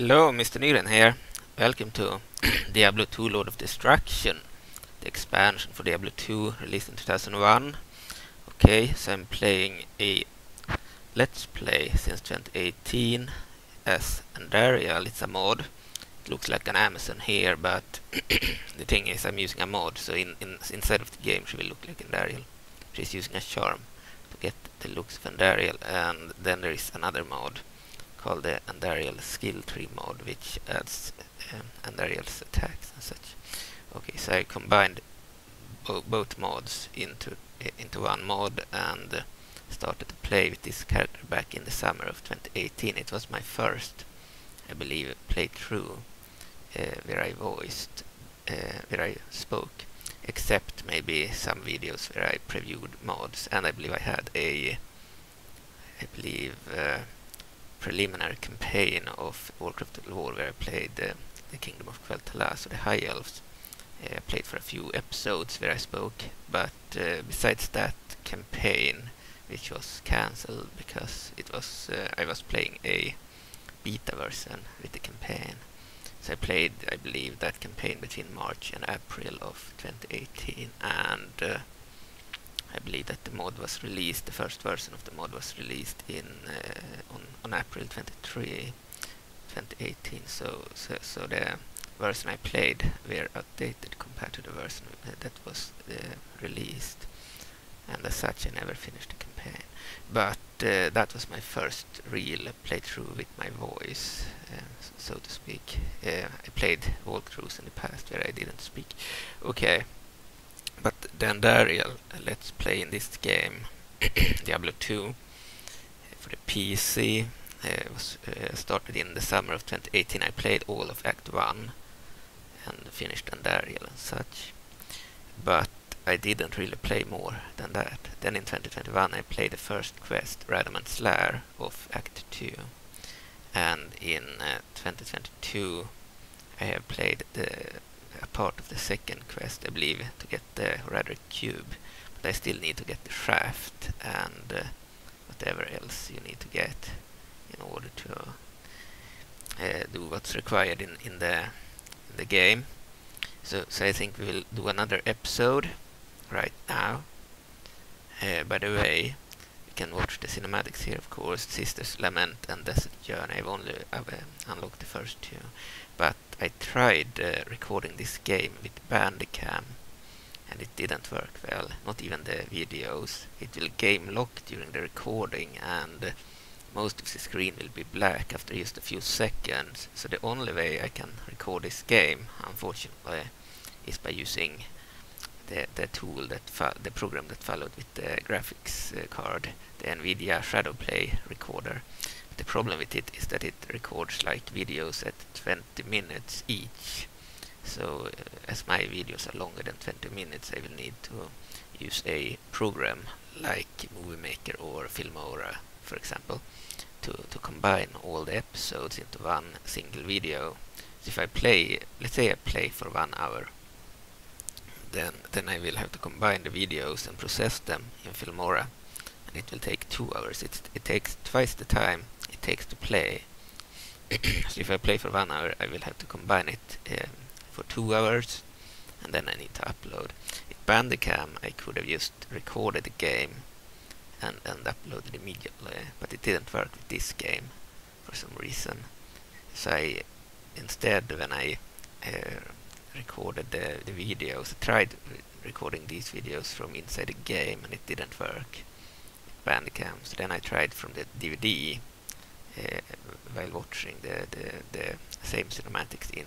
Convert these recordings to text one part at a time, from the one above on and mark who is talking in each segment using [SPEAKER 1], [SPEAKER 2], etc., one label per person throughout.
[SPEAKER 1] Hello, Mr. Nygren here. Welcome to Diablo 2 Lord of Destruction, the expansion for Diablo 2 released in 2001. Okay, so I'm playing a Let's Play since 2018 as Andariel. It's a mod. It looks like an Amazon here, but the thing is I'm using a mod, so in, in inside of the game she will look like Andariel. She's using a charm to get the looks of Andariel, and then there is another mod called the Andariel skill tree mod, which adds um, Andariel's attacks and such. Okay, so I combined bo both mods into uh, into one mod and uh, started to play with this character back in the summer of 2018. It was my first, I believe, playthrough uh, where I voiced, uh, where I spoke, except maybe some videos where I previewed mods, and I believe I had a, I believe uh, preliminary campaign of Warcraft War where I played uh, the Kingdom of Quel'Thalas, or the High Elves. Uh, I played for a few episodes where I spoke, but uh, besides that campaign, which was cancelled because it was uh, I was playing a beta version with the campaign. So I played, I believe, that campaign between March and April of 2018, and I believe that the mod was released, the first version of the mod was released in uh, on, on April 23, 2018. So, so, so the version I played were outdated compared to the version that was uh, released, and as such I never finished the campaign. But uh, that was my first real playthrough with my voice, uh, so to speak. Uh, I played walkthroughs in the past where I didn't speak. Okay. But the Andariel Let's Play in this game, Diablo 2, for the PC, uh, was uh, started in the summer of 2018. I played all of Act 1 and finished Andariel and such. But I didn't really play more than that. Then in 2021 I played the first quest, Radament's Lair, of Act 2. And in uh, 2022 I have played the a part of the second quest, I believe, to get the Horadric Cube. But I still need to get the Shaft and uh, whatever else you need to get in order to uh, do what's required in, in the in the game. So, so I think we will do another episode right now. Uh, by the way, you can watch the cinematics here, of course, Sister's Lament and Desert Journey. I've only I've, uh, unlocked the first two, but I tried uh, recording this game with Bandicam and it didn't work well, not even the videos. It will game lock during the recording and uh, most of the screen will be black after just a few seconds. So the only way I can record this game, unfortunately, is by using the, the tool that the program that followed with the graphics uh, card, the NVIDIA Shadowplay recorder the problem with it is that it records like videos at 20 minutes each. So uh, as my videos are longer than 20 minutes, I will need to use a program like Movie Maker or Filmora, for example, to, to combine all the episodes into one single video. So if I play, let's say I play for one hour, then then I will have to combine the videos and process them in Filmora, and it will take two hours. It, it takes twice the time it takes to play. If I play for one hour, I will have to combine it um, for two hours, and then I need to upload. With Bandicam, I could have just recorded the game and, and uploaded immediately, but it didn't work with this game for some reason. So I, instead, when I uh, recorded the, the videos, I tried re recording these videos from inside the game, and it didn't work. Bandicam. So then I tried from the DVD while watching the, the, the same cinematics in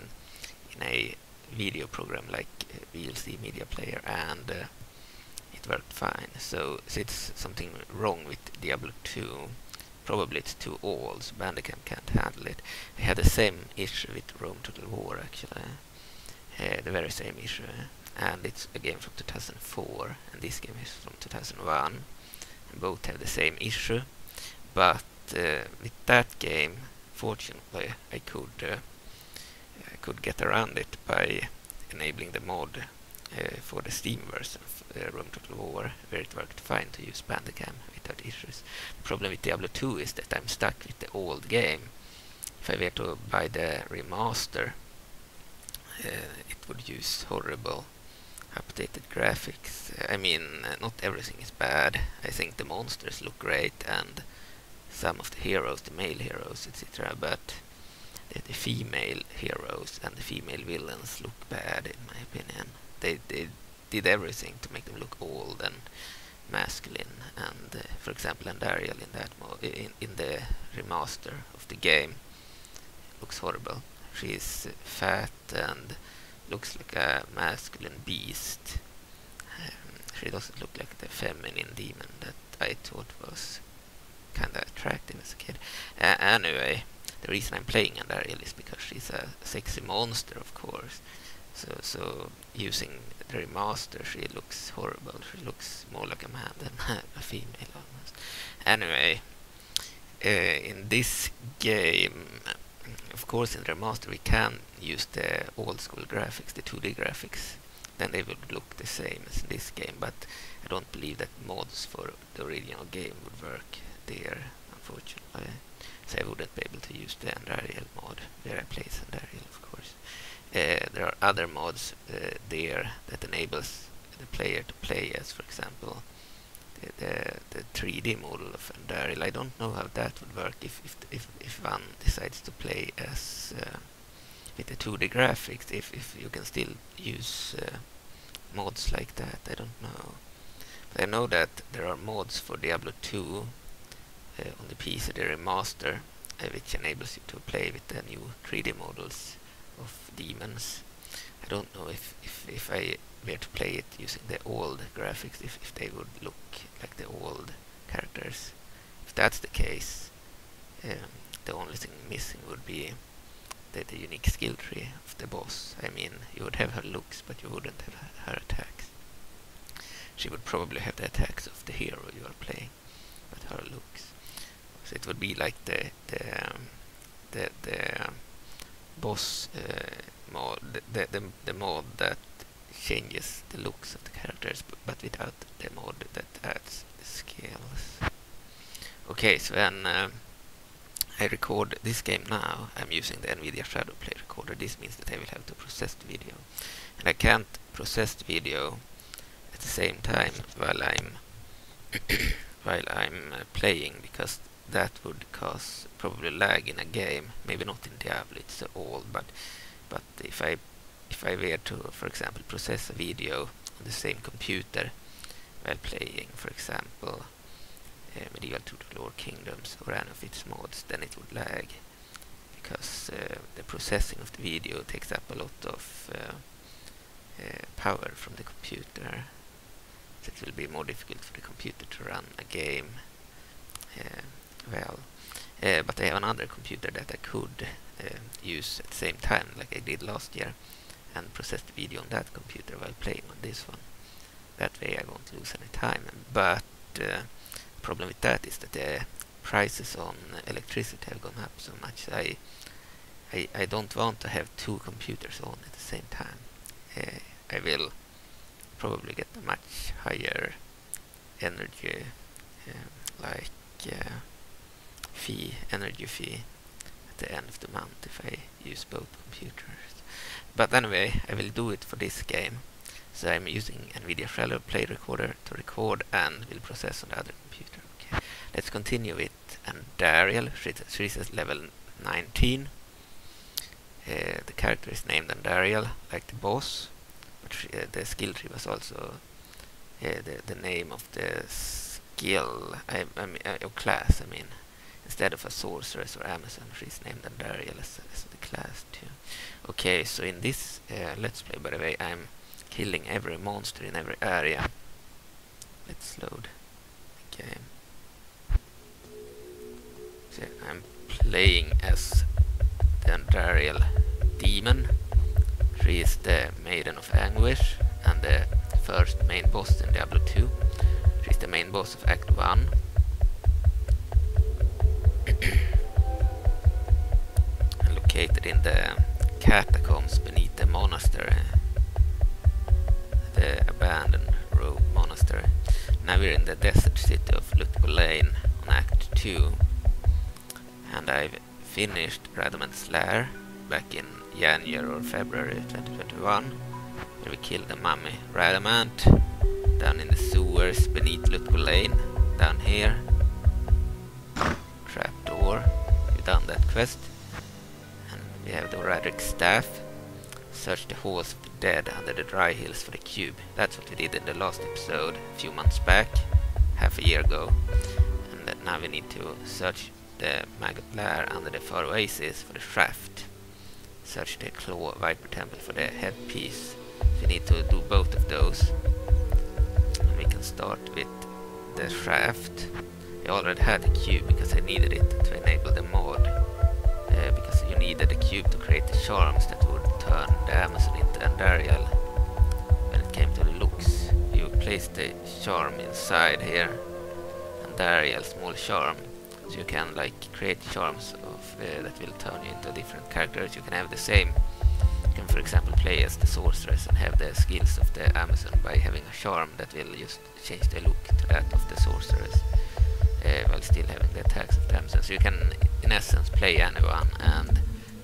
[SPEAKER 1] in a video program like uh, VLC Media Player and uh, it worked fine. So, so it's something wrong with Diablo 2. Probably it's too old, so Bandicam can't handle it. I had the same issue with Rome Total War actually. Uh, the very same issue. And it's a game from 2004 and this game is from 2001. And both have the same issue. But uh, with that game, fortunately, I could uh, I could get around it by enabling the mod uh, for the Steam version of uh, Rome Total War, where it worked fine to use Bandicam without issues. The problem with Diablo 2 is that I'm stuck with the old game, if I were to buy the remaster, uh, it would use horrible updated graphics. I mean, uh, not everything is bad. I think the monsters look great and some of the heroes, the male heroes, etc. But the, the, female heroes and the female villains look bad, in my opinion. They they did everything to make them look old and masculine. And uh, for example, Andariel in that in in the remaster of the game looks horrible. She's fat and looks like a masculine beast. Um, she doesn't look like the feminine demon that I thought was kind of attractive as a kid. Uh, anyway, the reason I'm playing Andariel is because she's a sexy monster, of course. So, so using the remaster, she looks horrible. She looks more like a man than a female, almost. Anyway, uh, in this game, of course, in the remaster, we can use the old school graphics, the 2D graphics. Then they would look the same as in this game, but I don't believe that mods for the original game would work there, unfortunately. So I wouldn't be able to use the Andariel mod where I play Andariel, of course. Uh, there are other mods uh, there that enables the player to play as, for example, the, the, 3D model of Andariel. I don't know how that would work if if if, if one decides to play as uh, with the 2D graphics. If if you can still use uh, mods like that, I don't know. I know that there are mods for Diablo 2 uh, on the PC, the remaster, uh, which enables you to play with the new 3D models of demons. I don't know if if if I were to play it using the old graphics, if, if they would look like the old characters. If that's the case, um, the only thing missing would be the, the unique skill tree of the boss. I mean, you would have her looks, but you wouldn't have her attacks. She would probably have the attacks of the hero you are playing, but her looks. So it would be like the the um, the, the um, boss uh, mod, the, the the mod that changes the looks of the characters, but, without the mod that adds the skills. Okay, so then uh, I record this game now. I'm using the NVIDIA Shadowplay recorder. This means that I will have to process the video. And I can't process the video at the same time while I'm while I'm uh, playing because that would cause probably lag in a game. Maybe not in Diablo, it's old, but but if I if I were to, for example, process a video on the same computer while playing, for example, uh, Medieval Tutor Lord Kingdoms or any of its mods, then it would lag because uh, the processing of the video takes up a lot of uh, power from the computer. So it will be more difficult for the computer to run a game well. Uh, but I have another computer that I could use at the same time, like I did last year and process the video on that computer while playing on this one. That way I won't lose any time. But uh, the problem with that is that the prices on electricity have gone up so much. I, I, I don't want to have two computers on at the same time. Uh, I will probably get a much higher energy, uh, like uh, fee, energy fee at the end of the month if I use both computers. But anyway, I will do it for this game. So I'm using NVIDIA Shadowplay Recorder to record and will process on the other computer. Okay, let's continue with Andariel. She's at level 19. Uh, the character is named Andariel, like the boss. But she, uh, the skill tree was also uh, the, the name of the skill, I, I mean, uh, class, I mean. Instead of a sorceress or Amazon, she's named Andariel as, as the class too. Okay, so in this uh, Let's Play, by the way, I'm killing every monster in every area. Let's load the game. So I'm playing as the Andariel Demon. She is the Maiden of Anguish and the first main boss in Diablo 2. She's the main boss of Act 1. located in the catacombs beneath the monastery. The abandoned rogue monastery. Now we're in the desert city of Lut Gholein on Act 2. And I've finished Radament's Lair back in January or February 2021 where we killed the mummy Radament down in the sewers beneath Lutko down here done that quest. And we have the Horadric staff. Search the halls of the dead under the dry hills for the cube. That's what we did in the last episode a few months back half a year ago. And now we need to search the maggot lair under the far oasis for the shaft. Search the claw viper temple for the headpiece. We need to do both of those. And we can start with the shaft I already had the cube because I needed it to enable the mod. Uh, because you needed the cube to create the charms that would turn the Amazon into Andariel. When it came to the looks, you place the charm inside here. Andariel, small charm. So you can like create charms of uh, that will turn you into different characters. You can have the same. You can for example play as the sorceress and have the skills of the Amazon by having a charm that will just change the look to that of the sorceress while still having the attacks of them. So you can, in essence, play anyone and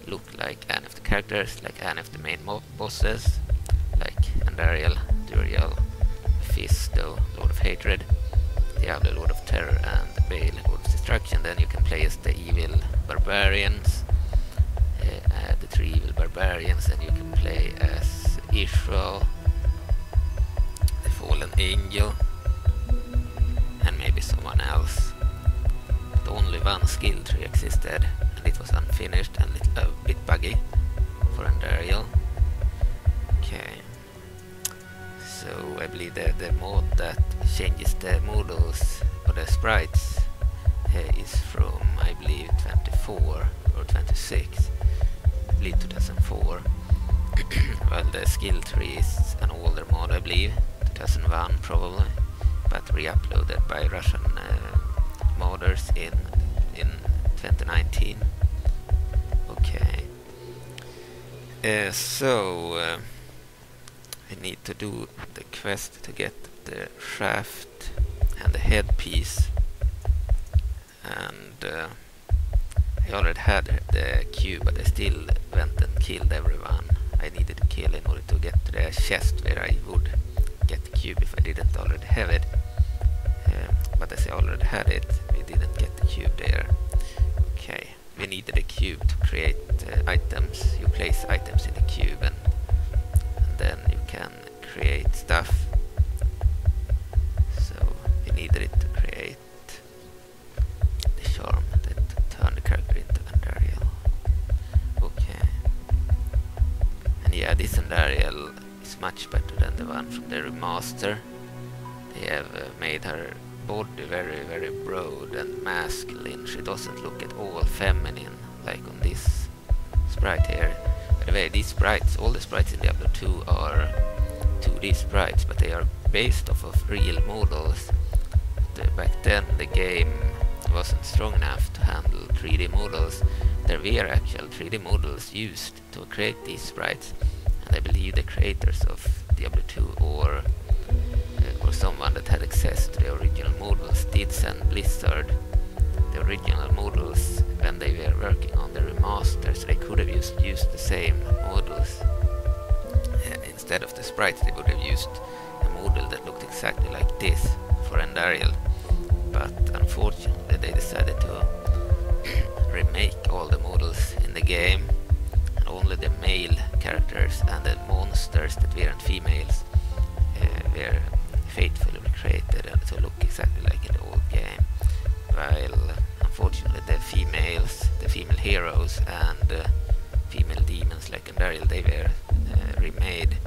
[SPEAKER 1] look like any of the characters, like any of the main bosses, like Andariel, Duriel, Mephisto, Lord of Hatred, Diablo, Lord of Terror, and Baal, Lord of Destruction. Then you can play as the evil barbarians, uh, uh, the three evil barbarians, and you can play as Izual, the fallen angel, and maybe someone else. Only one skill tree existed, and it was unfinished and a bit buggy for Andariel. Okay. So I believe that the mod that changes the models or the sprites uh, is from I believe 24 or 26. I believe 2004. well, the skill tree is an older mod, I believe, 2001 probably but re-uploaded by Russian uh, modders in in 2019. Okay. Uh, so uh, I need to do the quest to get the shaft and the headpiece, and uh, I already had the cube, but I still went and killed everyone I needed to kill in order to get to the chest where I would get the cube if I didn't already have it. Um, but as I already had it, we didn't get the cube there. Okay, we needed a cube to create uh, items. You place items in the cube and, and then you can create stuff. So we needed it to create the charm that turned the character into Andariel. Okay. And yeah, this Andariel is much better than the one from the remaster. They have uh, made her body very, very broad and masculine. She doesn't look at all feminine like on this sprite here. By the way, these sprites, all the sprites in Diablo 2 are 2D sprites, but they are based off of real models. But, back then the game wasn't strong enough to handle 3D models. There were actual 3D models used to create these sprites, and I believe the creators of Diablo 2 or or someone that had access to the original models did send Blizzard the original models when they were working on the remaster, so they could have used, used the same models. Uh, instead of the sprites, they would have used a model that looked exactly like this for Andariel. But unfortunately, they decided to remake all the models in the game, and only the male characters and the monsters that weren't females uh, were faithfully recreated to look exactly like in the old game. While unfortunately the females, the female heroes and uh, female demons like Andariel, they were uh, remade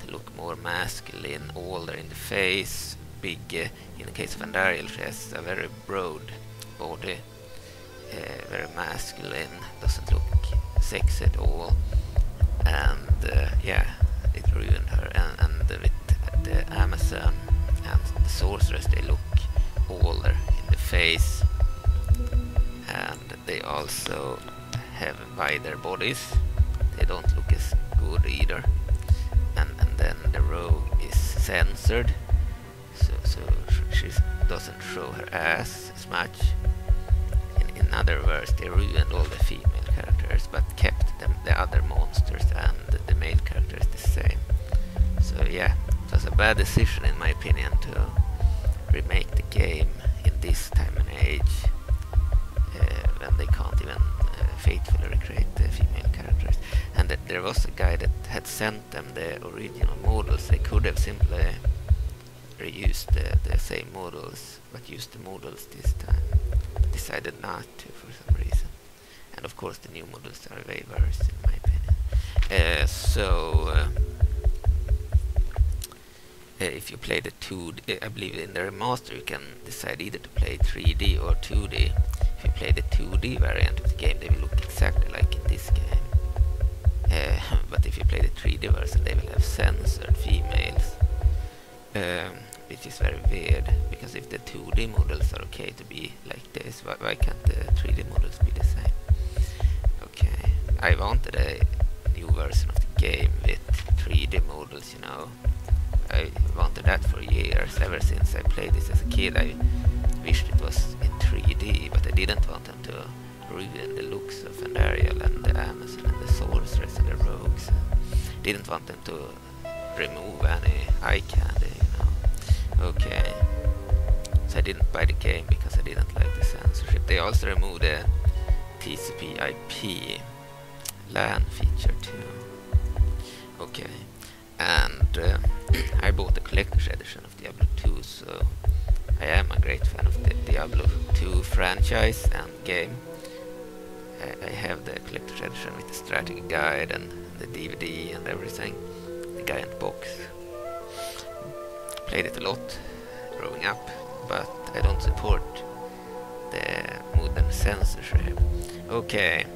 [SPEAKER 1] to look more masculine, older in the face, big, uh, in the case of Andariel she has a very broad body, uh, very masculine, doesn't look sexy at all, and uh, yeah, it ruined her, and, and with the Amazon and the sorcerers they look older in the face. And they also have wider bodies they don't look as good either. And, and then the rogue is censored so, so she doesn't show her ass as much. In, in other words, they ruined all the female characters but kept them, the other monsters and the male characters the same. So yeah, it was a bad decision in my opinion to remake the game in this time and age uh, when they can't even uh, faithfully recreate the female characters. And there was a guy that had sent them the original models. They could have simply reused the, the same models, but used the models this time. Decided not to for some reason. And of course the new models are way worse in my opinion. Uh, so... Uh, uh, if you play the 2D, I believe in the remaster you can decide either to play 3D or 2D. If you play the 2D variant of the game, they will look exactly like in this game. Uh, but if you play the 3D version, they will have censored females. Um, which is very weird, because if the 2D models are okay to be like this, why, why can't the 3D models be the same? Okay, I wanted a new version of the game with 3D models, you know, I wanted that for years, ever since I played this as a kid. I wished it was in 3D, but I didn't want them to ruin the looks of Andariel and the Amazon and the Sorceress and the Rogues. didn't want them to remove any eye candy, you know. Okay. So I didn't buy the game because I didn't like the censorship. They also removed the TCP IP LAN feature too. Okay. And uh, I bought the collector's edition of Diablo 2, so I am a great fan of the Diablo 2 franchise and game. I, I have the collector's edition with the strategy guide and the DVD and everything, the giant box. Played it a lot growing up, but I don't support the modern censorship. Okay,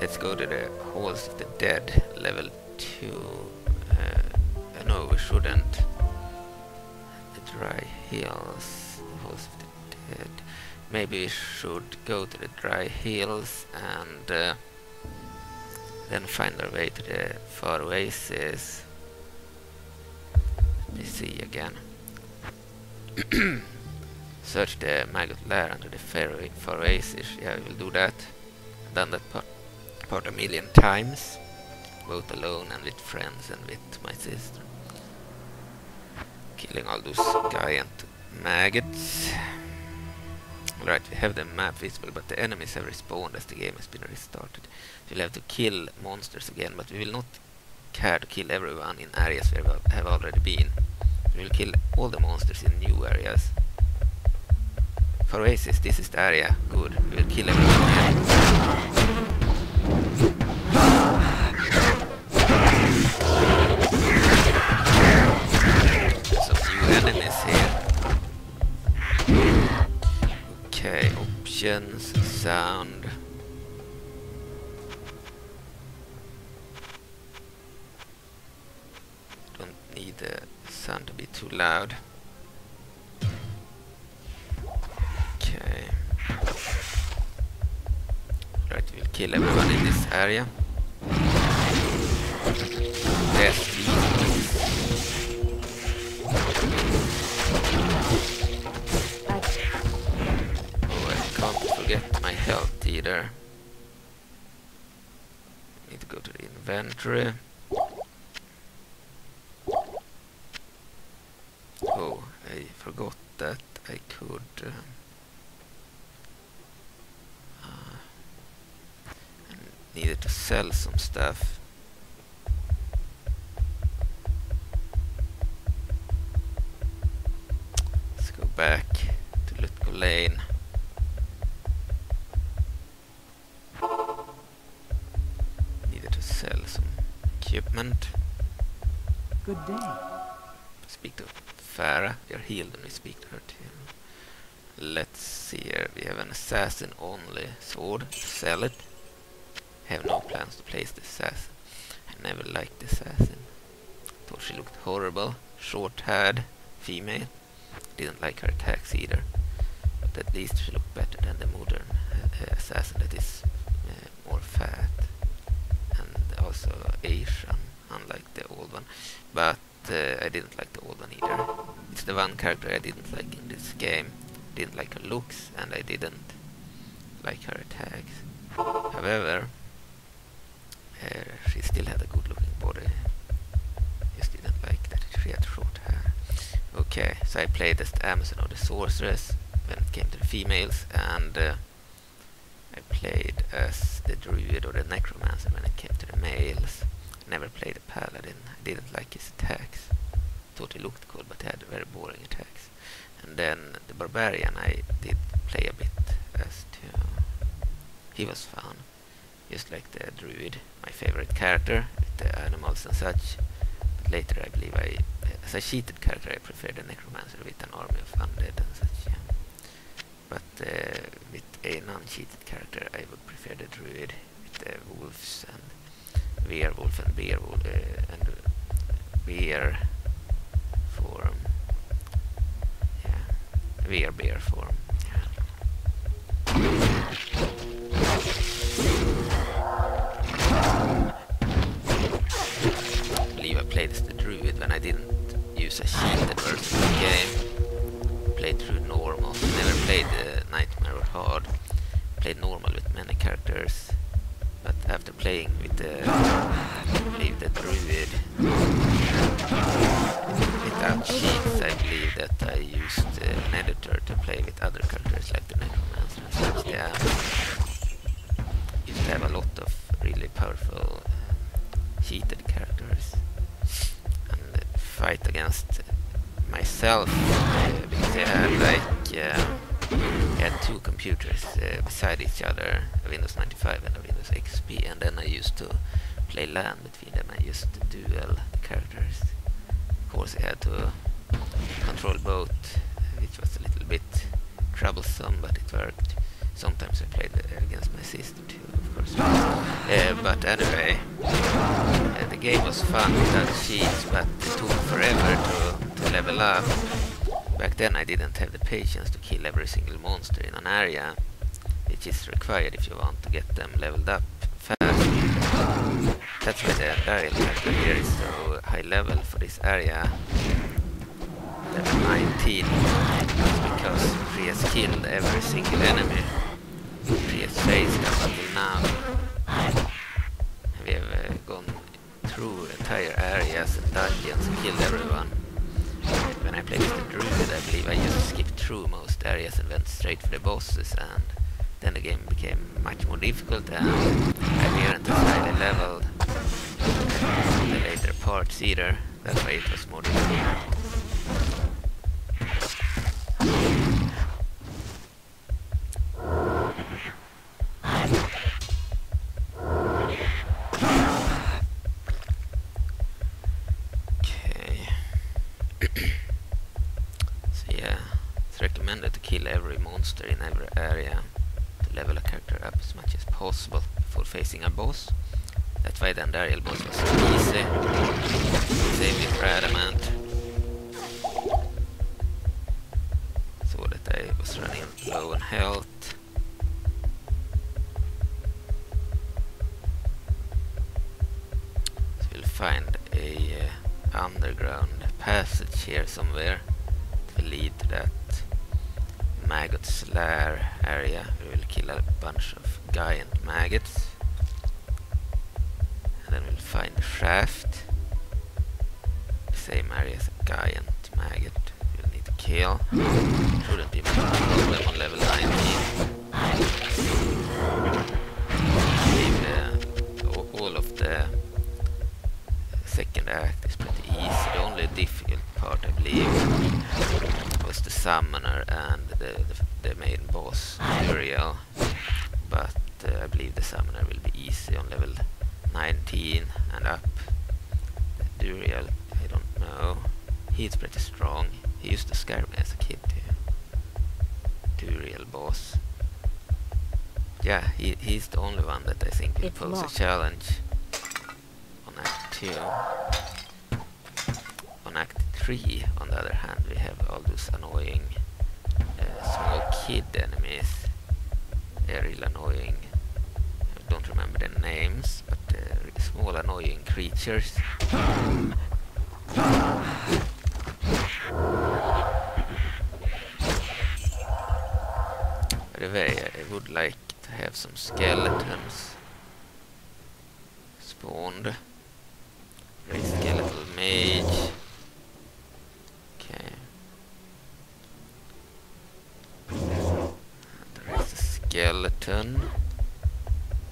[SPEAKER 1] let's go to the Halls of the Dead level 2 no, we shouldn't. The dry hills, of the dead. Maybe we should go to the dry hills and uh, then find our way to the far oasis. Let me see again. Search the maggot lair under the far oasis. Yeah, we will do that. I've done that part, part a million times, both alone and with friends and with my sister killing all those giant maggots. Alright, we have the map visible, but the enemies have respawned as the game has been restarted. We'll have to kill monsters again, but we will not care to kill everyone in areas where we have already been. We will kill all the monsters in new areas. For Oasis, this is the area. Good. We will kill everyone Okay, options, sound. Don't need the sound to be too loud. Okay. Right, we'll kill everyone in this area. Either. Need to go to the inventory. Oh, I forgot that I could... Uh, uh, needed to sell some stuff. Let's go back to Lut Gholein. Equipment.
[SPEAKER 2] Good day.
[SPEAKER 1] Speak to Farah. We are healed and we speak to her too. Let's see here. We have an assassin only sword. Sell it. Have no plans to place the assassin. I never liked the assassin. Thought she looked horrible. Short-haired. Female. Didn't like her attacks either. But at least she looked better than the modern uh, assassin that is uh, more fat also Asian, unlike the old one. But uh, I didn't like the old one either. It's the one character I didn't like in this game. Didn't like her looks, and I didn't like her attacks. However, uh, she still had a good looking body. Just didn't like that she had short hair. Okay, so I played as the Amazon or the Sorceress when it came to the females, and uh, I played as the Druid or the Necromancer males. Never played a Paladin. I didn't like his attacks. Thought he looked cool, but he had very boring attacks. And then the Barbarian I did play a bit as to... He was fun. Just like the Druid, my favorite character, with the animals and such. But later I believe I, as a cheated character, I preferred the Necromancer with an army of undead and such. Yeah. But uh, with a non-cheated character, I would prefer the Druid with the wolves and werewolf and bearwolf uh, and bear form. Yeah, bear bear form. I believe I played as the druid when I didn't use a cheated version of the game. Played through normal. Never played uh, Nightmare or Hard. Played normal with many characters. After playing with the, I believe the druid without cheats, I believe that I used uh, an editor to play with other characters like the necromancer. Yeah, used to have a lot of really powerful uh, cheated characters and uh, fight against myself uh, because I had like. Uh, I had two computers uh, beside each other, Windows 95 and XP, and then I used to play LAN between them. I used to duel the characters. Of course, I had to control both, which was a little bit troublesome, but it worked. Sometimes I played against my sister too, of course. Uh, but anyway, uh, the game was fun without cheats, but it took forever to, to level up. Back then I didn't have the patience to kill every single monster in an area, which is required if you want to get them leveled up fast. That's why the Andariel character here is so high level for this area. Level 19. because has killed every single enemy has faced up until now. We have uh, gone through entire areas and dungeons and killed everyone when I played the druid, I believe I just skipped through most areas and went straight for the bosses, and then the game became much more difficult, and weren't as highly level in the later parts either. That's why it was more difficult. Okay. so yeah, it's recommended to kill every monster in every area to level a character up as much as possible a boss. That's why the Andariel boss was easy. Same with Radament. So that I was running low on health. So we'll find a uh, underground passage here somewhere to lead to that Maggot's lair area. We will kill a bunch of giant maggots. And then we'll find the shaft. Same area as a giant maggot we'll need to kill. Shouldn't be much problem on level 19. Leave, uh, all- all of the second act is pretty easy. The only difficult part, I believe, was the summoner and the, the, the main boss, Duriel. But uh, I believe the summoner will be easy on level 19 and up. Duriel, I don't know. He's pretty strong. He used to scare me as a kid too. Duriel boss. Yeah, he, he's the only one that I think will pose
[SPEAKER 2] locked.
[SPEAKER 1] a challenge on Act 2. On Act 3, on the other hand, we have all those annoying uh, small kid enemies. They're real annoying. I don't remember their names, small annoying creatures. By the way, I would like to have some skeletons spawned. Great skeletal mage. Okay. There is a skeleton.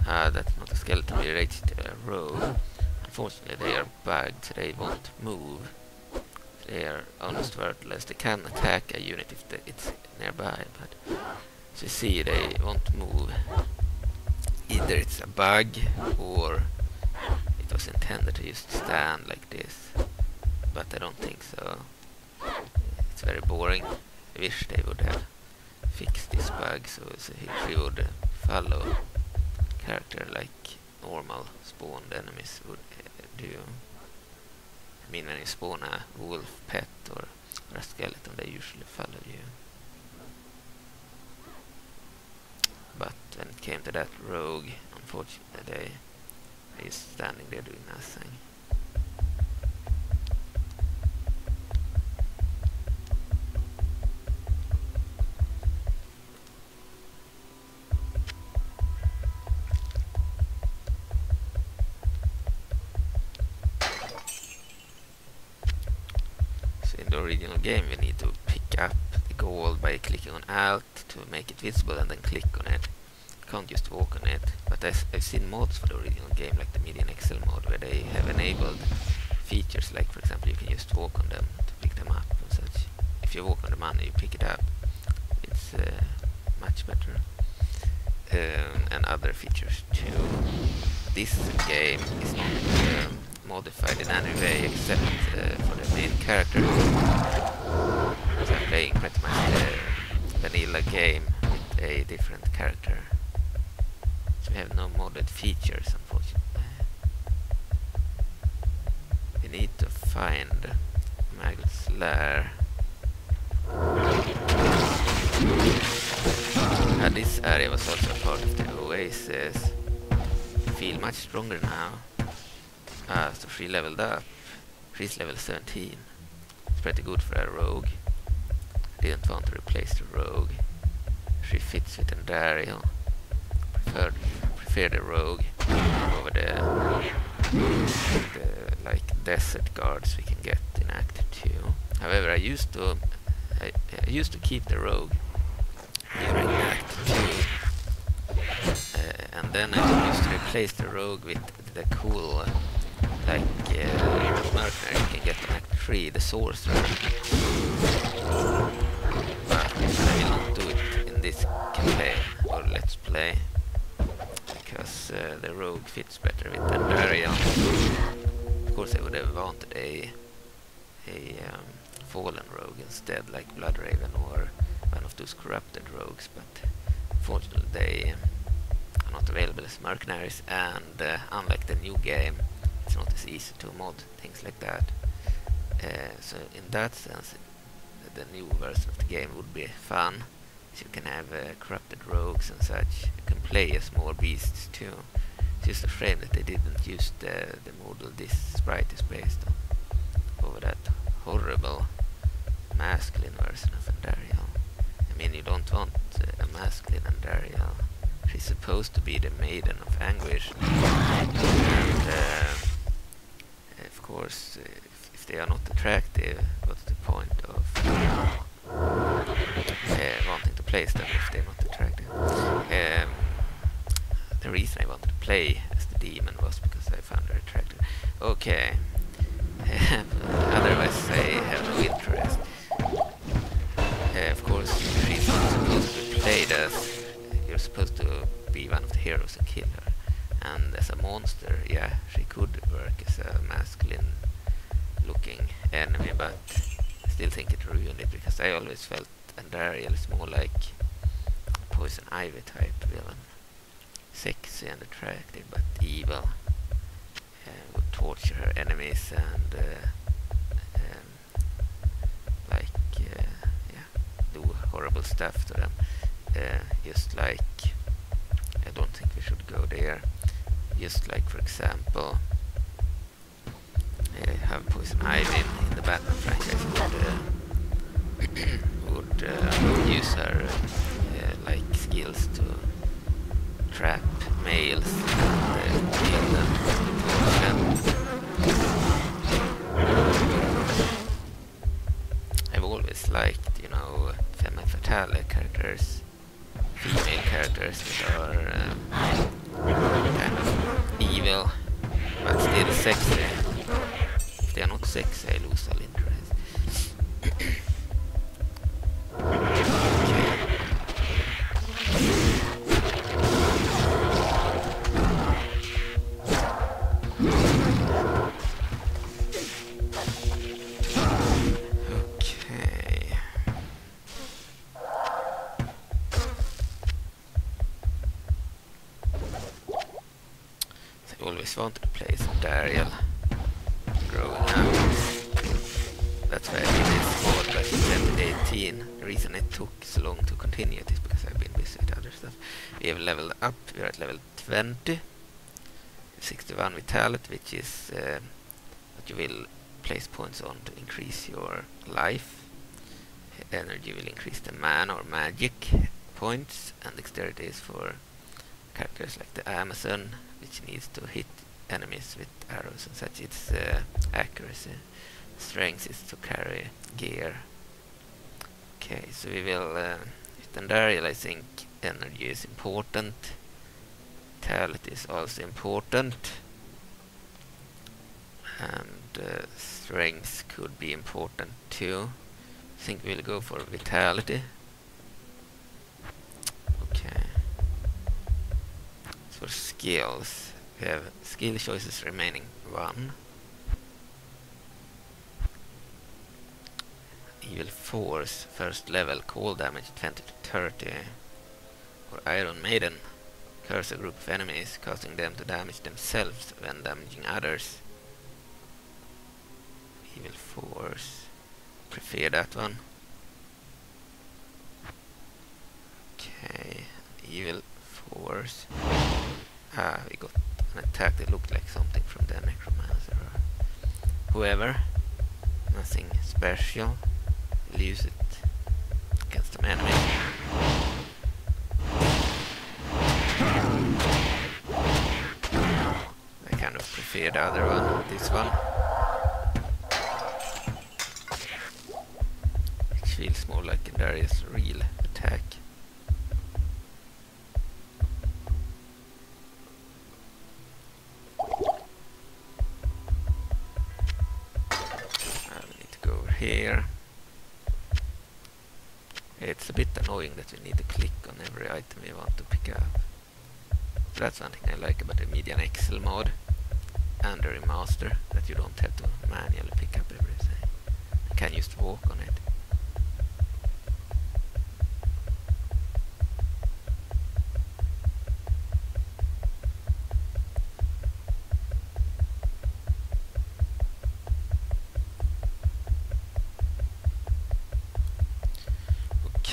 [SPEAKER 1] Ah, that's not a skeleton, we reached a row. Unfortunately, they are bugged, they won't move. They are almost worthless. They can attack a unit if it's nearby, but as you see, they won't move. Either it's a bug or it was intended to just stand like this, but I don't think so. It's very boring. I wish they would have fixed this bug so, so he, would follow character like normal spawned enemies would uh, do. I mean when you spawn a wolf pet or, a skeleton they usually follow you. But when it came to that rogue, unfortunately they He's standing there doing nothing. In the original game you need to pick up the gold by clicking on Alt to make it visible and then click on it can't just walk on it. But I've, I've seen mods for the original game, like the Median XL mod, where they have enabled features, like for example, you can just walk on them to pick them up and such. If you walk on the money, you pick it up. It's uh, much better. Um, and other features too. This game is um, modified in any way except uh, for the main character. So I'm playing pretty much vanilla game with a different character So we have no modded features unfortunately. We need to find Maggot's lair. Uh, this area was also part of the oasis. I feel much stronger now. Ah, so she leveled up. She's level 17. It's pretty good for a rogue. Didn't want to replace the rogue. She fits with Andariel prefer prefer the rogue over the, the like desert guards we can get in Act 2. However, I used to I, I used to keep the rogue during Act 2, uh, and then I used to replace the rogue with the cool like uh, mercenary can get Act 3, the sorcerer. But I will not do it in this campaign or let's play because uh, the rogue fits better with the Andariel. Of course I would have wanted a a um, fallen rogue instead, like Bloodraven or one of those corrupted rogues, but unfortunately they are not available as mercenaries, and uh, unlike the new game, it's not as easy to mod things like that. Uh, so in that sense, the new version of the game would be fun you can have uh, corrupted rogues and such. You can play as more beasts too. It's just a shame that they didn't use the, the model this sprite is based on. Over that horrible masculine version of Andariel. I mean, you don't want uh, a masculine Andariel. She's supposed to be the maiden of anguish. And, uh, course, if, if they are not attractive, what's the point of uh, wanting to play them if they're not attractive. Um, the reason I wanted to play as the demon was because I found her attractive. Okay. Otherwise I have no interest. Uh, of course, she's not supposed to be played as... You're supposed to be one of the heroes and kill her. And as a monster, yeah, she could work as a masculine looking enemy, but I still think it ruined it because I always felt Andariel is more like poison ivy type villain. Sexy and attractive but evil. Uh, would torture her enemies and uh, um, like uh, yeah, do horrible stuff to them. Uh, just like I don't think we should go there. Just like for example I have poison ivy in, the Batman franchise would uh, would uh, use her uh, like skills to trap males and kill them. I've always liked, you know, femme fatale characters, female characters that eh, are um, kind of evil, but still sexy. If they are not sexy, I lose a little. 20. 61 vitality, which is uh, what you will place points on to increase your life. Energy will increase the mana or magic points, and dexterity is for characters like the Amazon, which needs to hit enemies with arrows and such. It's uh, accuracy. Strength is to carry gear. Okay, so we will. Uh, with Andariel, I think energy is important. Vitality is also important. And uh, strength could be important too. I think we'll go for vitality. Okay. So for skills, we have skill choices remaining one. Evil Force, first level, cold damage 20 to 30. Or Iron Maiden, curse a group of enemies, causing them to damage themselves when damaging others. Evil Force, prefer that one. Okay, Evil Force. Ah, we got an attack that looked like something from the Necromancer whoever. Nothing special. We'll use it against some enemies. Prefer the other one, this one. It feels more like there is real attack. I need to go over here. It's a bit annoying that we need to click on every item we want to pick up. That's something I like about the Median XL mod and the remaster, that you don't have to manually pick up everything. You can just walk on it.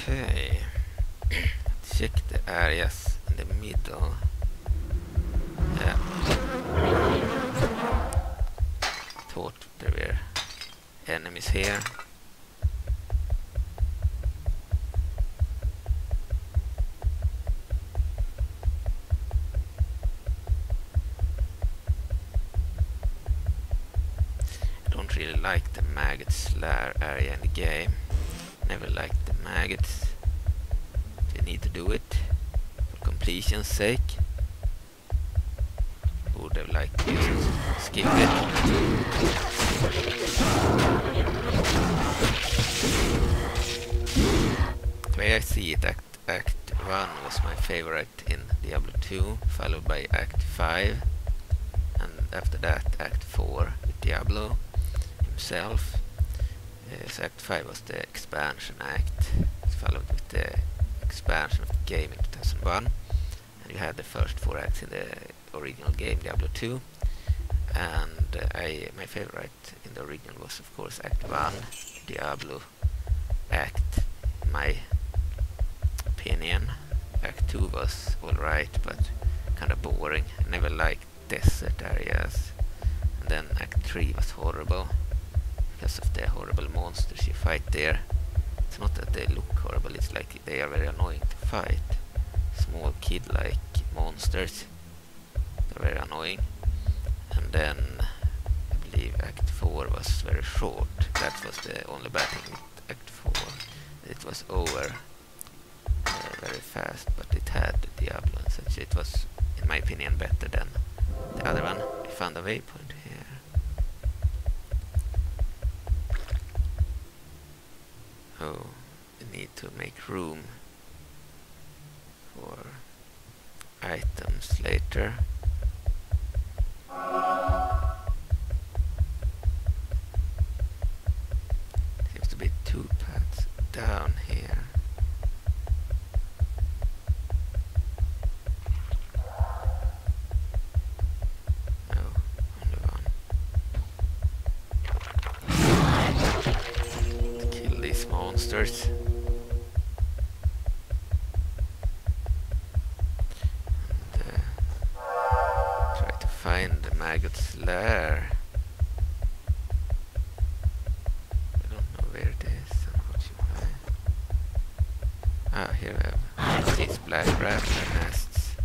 [SPEAKER 1] Okay. Check the areas in the middle. Yeah. Thought there were enemies here. I don't really like the maggots lair area in the game. Never liked the maggots. You need to do it for completion's sake. Have liked just skip it. Way I see it, Act, Act 1 was my favorite in Diablo 2, followed by Act 5, and after that Act 4 with Diablo himself. Act 5 was the expansion act, followed with the expansion of the game in 2001. And you had the first four acts in the original game, Diablo 2. And uh, I, my favorite in the original was, of course, Act 1, Diablo Act, my opinion. Act 2 was alright, but kind of boring. I never liked desert areas. And then Act 3 was horrible because of the horrible monsters you fight there. It's not that they look horrible, it's like they are very annoying to fight. Small kid-like monsters. Very annoying. And then I believe Act 4 was very short. That was the only bad thing with Act 4. It was over uh, very fast, but it had Diablo and such. It was, in my opinion, better than the other one. We found a waypoint here. Oh, we need to make room for items later. Seems to be two paths down here. Oh, no, only one. Kill these monsters. Lair. I don't know where it is, unfortunately. Ah, here we have these black rattler nests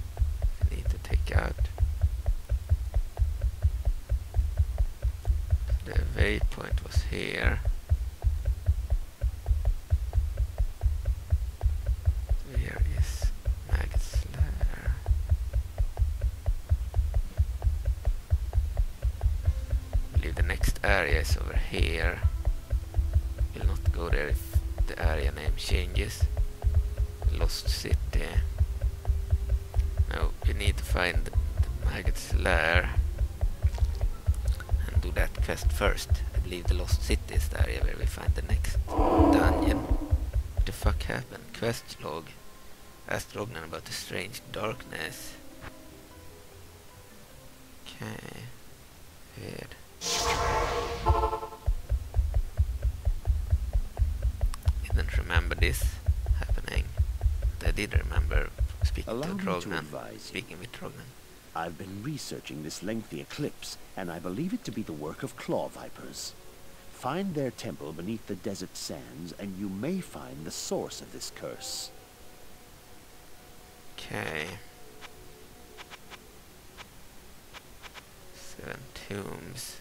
[SPEAKER 1] I need to take out. The waypoint was here. Quest first. I believe the Lost City is the area where we find the next dungeon. What the fuck happened? Quest log. Ask Drognan about the strange darkness. Okay. Weird. Didn't remember this happening. But I did remember speaking
[SPEAKER 3] Allow
[SPEAKER 1] to
[SPEAKER 3] me to
[SPEAKER 1] Drognan.
[SPEAKER 3] advise you.
[SPEAKER 1] Speaking with Drognan.
[SPEAKER 3] I've been researching this lengthy eclipse, and I believe it to be the work of claw vipers. Find their temple beneath the desert sands, and you may find the source of this curse.
[SPEAKER 1] Okay. Seven tombs.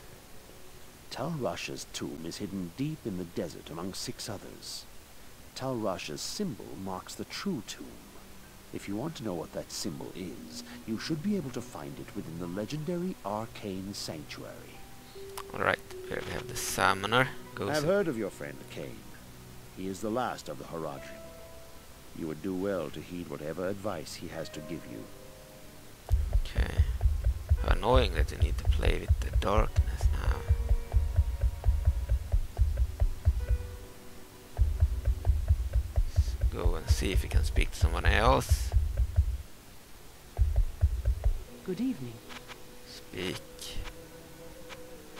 [SPEAKER 3] Tal Rasha's tomb is hidden deep in the desert among six others. Tal Rasha's symbol marks the true tomb. If you want to know what that symbol is, you should be able to find it within the legendary Arcane Sanctuary.
[SPEAKER 1] Alright, here we have the summoner. Goes
[SPEAKER 3] I've heard of your friend Cain. He is the last of the Horadrim. You would do well to heed whatever advice he has to give you.
[SPEAKER 1] Okay. How annoying that you need to play with the darkness go and see if we can speak to someone else.
[SPEAKER 2] Good evening.
[SPEAKER 1] Speak.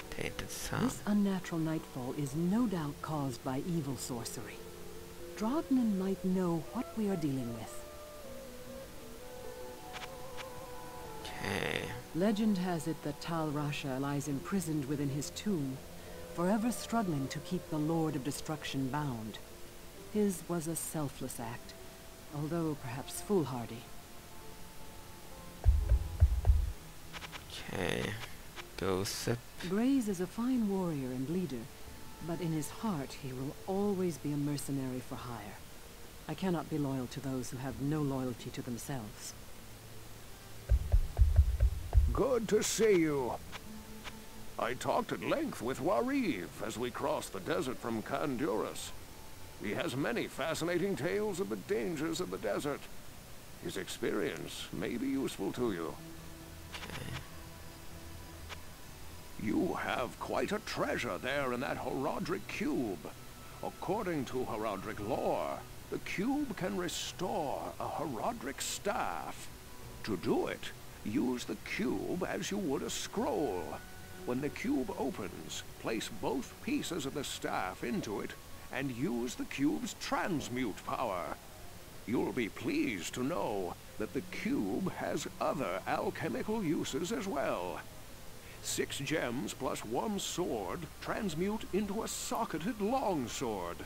[SPEAKER 1] Tainted Sun.
[SPEAKER 2] This unnatural nightfall is no doubt caused by evil sorcery. Drognan might know what we are dealing with.
[SPEAKER 1] Okay.
[SPEAKER 2] Legend has it that Tal Rasha lies imprisoned within his tomb, forever struggling to keep the Lord of Destruction bound. His was a selfless act, although perhaps foolhardy.
[SPEAKER 1] Okay. Gossip.
[SPEAKER 2] Greiz is a fine warrior and leader, but in his heart he will always be a mercenary for hire. I cannot be loyal to those who have no loyalty to themselves.
[SPEAKER 4] Good to see you. I talked at length with Warriv as we crossed the desert from Khanduras. He has many fascinating tales of the dangers of the desert. His experience may be useful to you. You have quite a treasure there in that Horadric cube. According to Horadric lore, the cube can restore a Horadric staff. To do it, use the cube as you would a scroll. When the cube opens, place both pieces of the staff into it and use the cube's transmute power. You'll be pleased to know that the cube has other alchemical uses as well. Six gems plus one sword transmute into a socketed longsword.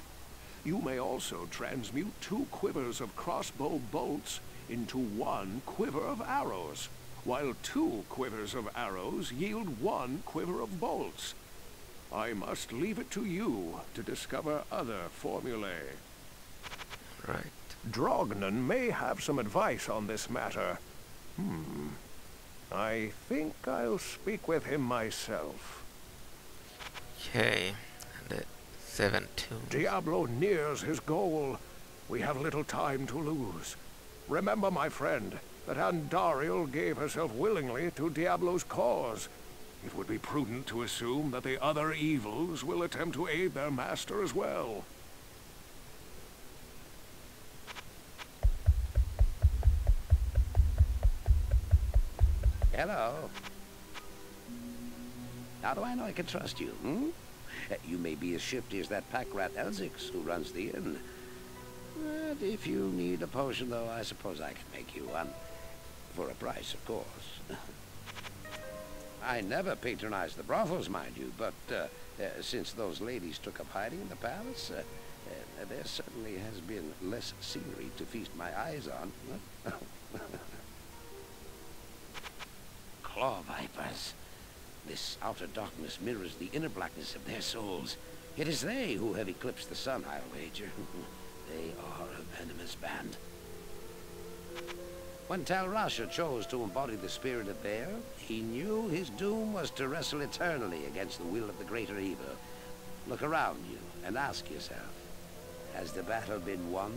[SPEAKER 4] You may also transmute two quivers of crossbow bolts into one quiver of arrows, while two quivers of arrows yield one quiver of bolts. I must leave it to you to discover other formulae.
[SPEAKER 1] Right.
[SPEAKER 4] Drognan may have some advice on this matter. Hmm. I think I'll speak with him myself.
[SPEAKER 1] Okay. And the seven tombs.
[SPEAKER 4] Diablo nears his goal. We have little time to lose. Remember, my friend, that Andariel gave herself willingly to Diablo's cause. It would be prudent to assume that the other evils will attempt to aid their master as well.
[SPEAKER 5] Hello. How do I know I can trust you, hmm? Uh, You may be as shifty as that pack rat Elzix who runs the inn. But if you need a potion, though, I suppose I can make you one. For a price, of course. I never patronized the brothels, mind you, but uh, uh, since those ladies took up hiding in the palace, uh, uh, there certainly has been less scenery to feast my eyes on. Claw vipers. This outer darkness mirrors the inner blackness of their souls. It is they who have eclipsed the sun, I'll wager. they are a venomous band. When Tal Rasha chose to embody the spirit of Baal, he knew his doom was to wrestle eternally against the will of the greater evil. Look around you and ask yourself, has the battle been won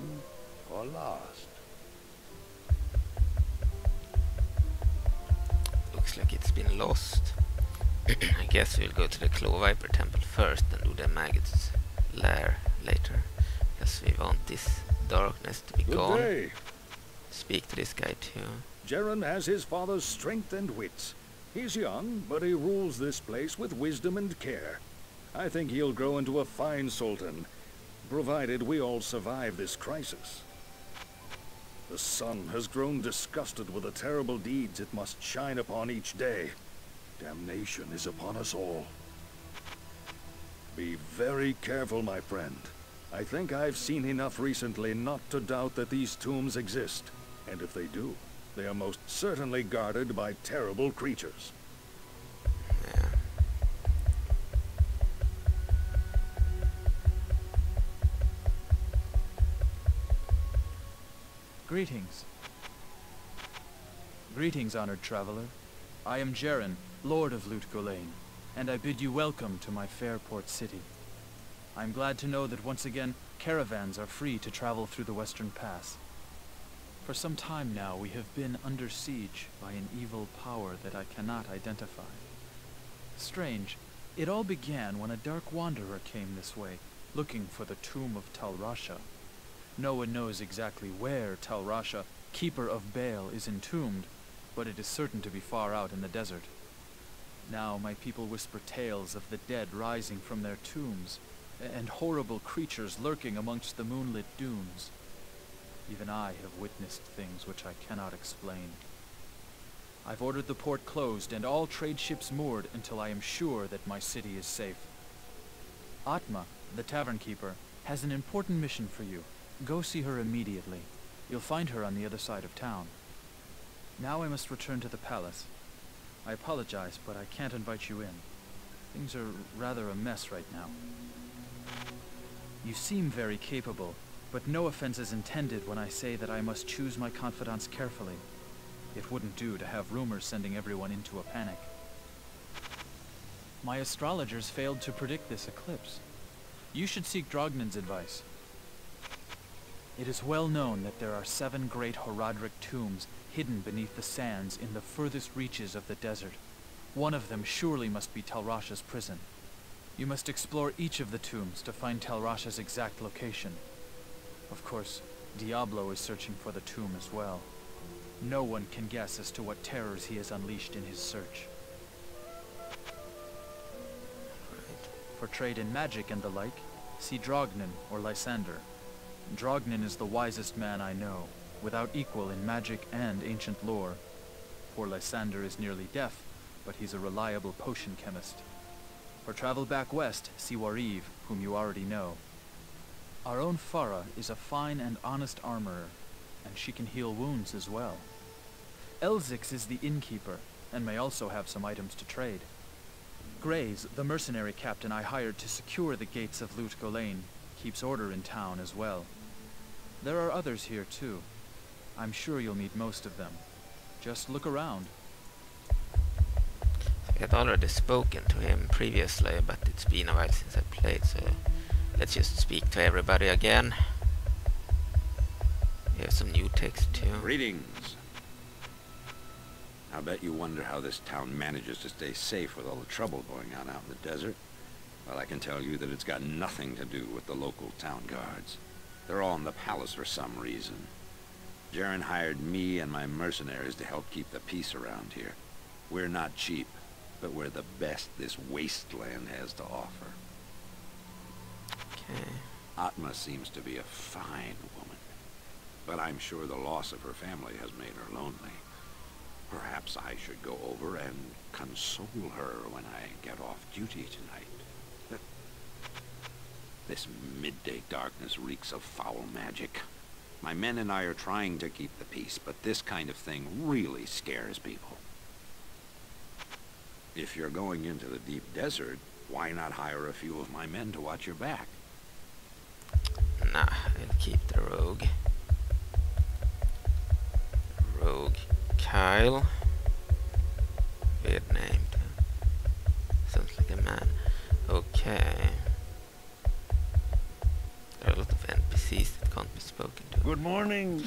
[SPEAKER 5] or lost?
[SPEAKER 1] Looks like it's been lost. I guess we'll go to the Claw Viper Temple first and do the Maggot's lair later. Because we want this darkness to be
[SPEAKER 6] Good
[SPEAKER 1] gone.
[SPEAKER 6] day.
[SPEAKER 1] Speak to this guy too.
[SPEAKER 6] Jaren has his father's strength and wits. He's young, but he rules this place with wisdom and care. I think he'll grow into a fine sultan, provided we all survive this crisis. The sun has grown disgusted with the terrible deeds it must shine upon each day. Damnation is upon us all. Be very careful, my friend. I think I've seen enough recently not to doubt that these tombs exist. And if they do, they are most certainly guarded by terrible creatures.
[SPEAKER 7] Greetings. Greetings, honored traveler. I am Jaren, Lord of Lut Gholein, and I bid you welcome to my fair port city. I am glad to know that once again, caravans are free to travel through the Western Pass. For some time now, we have been under siege by an evil power that I cannot identify. Strange, it all began when a dark wanderer came this way, looking for the tomb of Talrasha. No one knows exactly where Talrasha, keeper of Baal, is entombed, but it is certain to be far out in the desert. Now my people whisper tales of the dead rising from their tombs, and horrible creatures lurking amongst the moonlit dunes. Even I have witnessed things which I cannot explain. I've ordered the port closed and all trade ships moored until I am sure that my city is safe. Atma, the tavern keeper, has an important mission for you. Go see her immediately. You'll find her on the other side of town. Now I must return to the palace. I apologize, but I can't invite you in. Things are rather a mess right now. You seem very capable, but no offense is intended when I say that I must choose my confidants carefully. It wouldn't do to have rumors sending everyone into a panic. My astrologers failed to predict this eclipse. You should seek Drognan's advice. It is well known that there are seven great Horadric tombs hidden beneath the sands in the furthest reaches of the desert. One of them surely must be Talrasha's prison. You must explore each of the tombs to find Talrasha's exact location. Of course, Diablo is searching for the tomb as well. No one can guess as to what terrors he has unleashed in his search. For trade in magic and the like, see Drognan or Lysander. Drognan is the wisest man I know, without equal in magic and ancient lore. Poor Lysander is nearly deaf, but he's a reliable potion chemist. For travel back west, see Warriv, whom you already know. Our own Farah is a fine and honest armorer, and she can heal wounds as well. Elzix is the innkeeper, and may also have some items to trade. Greiz, the mercenary captain I hired to secure the gates of Gholein, keeps order in town as well. There are others here too. I'm sure you'll meet most of them. Just look around.
[SPEAKER 1] I had already spoken to him previously, but it's been a while since I played, so let's just speak to everybody again. We have some new text too.
[SPEAKER 8] Greetings. I bet you wonder how this town manages to stay safe with all the trouble going on out in the desert. Well, I can tell you that it's got nothing to do with the local town guards. They're all in the palace for some reason. Jaren hired me and my mercenaries to help keep the peace around here. We're not cheap, but we're the best this wasteland has to offer.
[SPEAKER 1] Okay.
[SPEAKER 8] Atma seems to be a fine woman, but I'm sure the loss of her family has made her lonely. Perhaps I should go over and console her when I get off duty tonight. This midday darkness reeks of foul magic. My men and I are trying to keep the peace, but this kind of thing really scares people. If you're going into the deep desert, why not hire a few of my men to watch your back?
[SPEAKER 1] Nah, I'll keep the rogue. Rogue Kyle. Weird name. Sounds like a man. Okay. There are a lot of NPCs that can't be spoken to.
[SPEAKER 4] Good morning.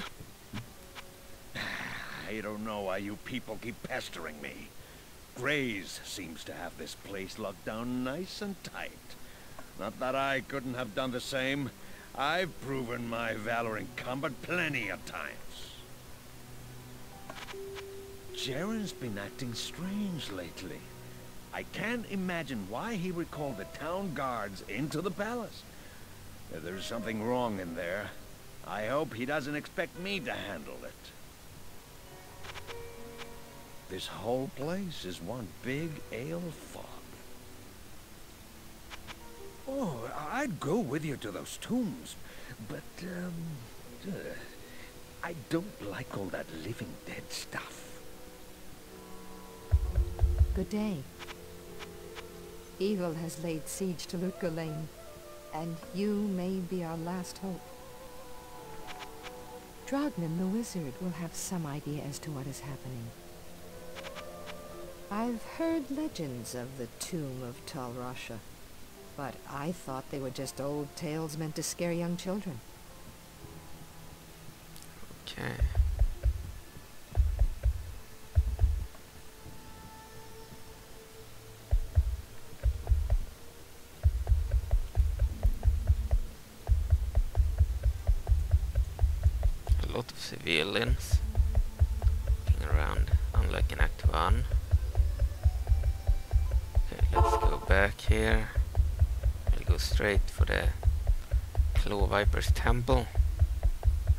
[SPEAKER 4] I don't know why you people keep pestering me. Greiz seems to have this place locked down nice and tight. Not that I couldn't have done the same. I've proven my valor in combat plenty of times. Jaren's been acting strange lately. I can't imagine why he recalled the town guards into the palace. If there's something wrong in there, I hope he doesn't expect me to handle it. This whole place is one big ale fog. Oh, I'd go with you to those tombs, but, um, uh, I don't like all that living dead stuff.
[SPEAKER 9] Good day. Evil has laid siege to Lut Gholein, and you may be our last hope. Drognan the wizard will have some idea as to what is happening. I've heard legends of the tomb of Tal Rasha, but I thought they were just old tales meant to scare young children.
[SPEAKER 1] Okay. Viper's Temple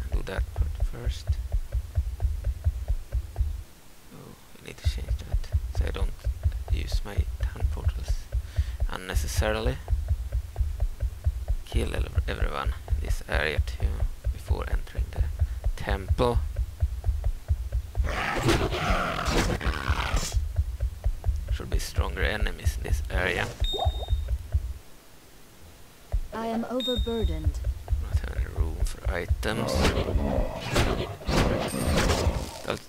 [SPEAKER 1] and do that part first. Oh, I need to change that so I don't use my town portals unnecessarily. Kill everyone in this area too before entering the temple. Should be stronger enemies in this area.
[SPEAKER 10] I am overburdened.
[SPEAKER 1] Not have any room for items.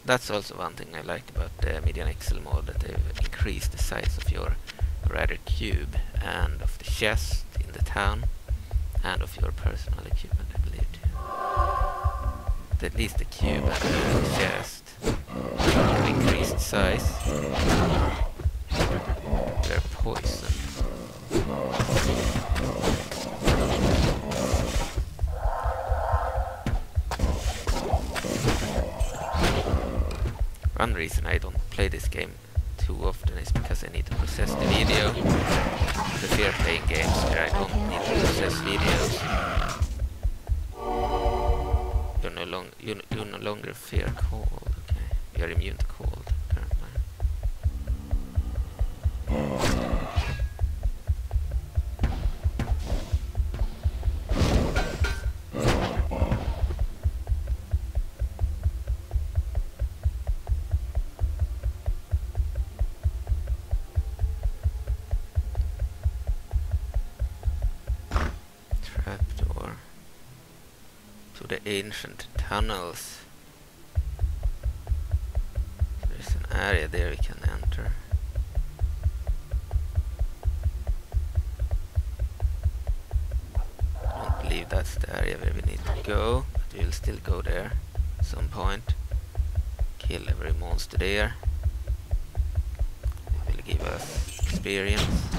[SPEAKER 1] That's- also one thing I like about the Median XL mod, that they've increased the size of your Horadric cube and of the chest in the town and of your personal equipment, I believe. At least the cube and the chest have increased size. They're poison. Reason I don't play this game too often is because I need to process the video. I prefer playing games where I don't need to process videos. You're no, long, you, n- you no longer fear cold, okay. You're immune to cold, ancient tunnels. There's an area there we can enter. I believe that's the area where we need to go, but we'll still go there at some point. Kill every monster there. It will give us experience.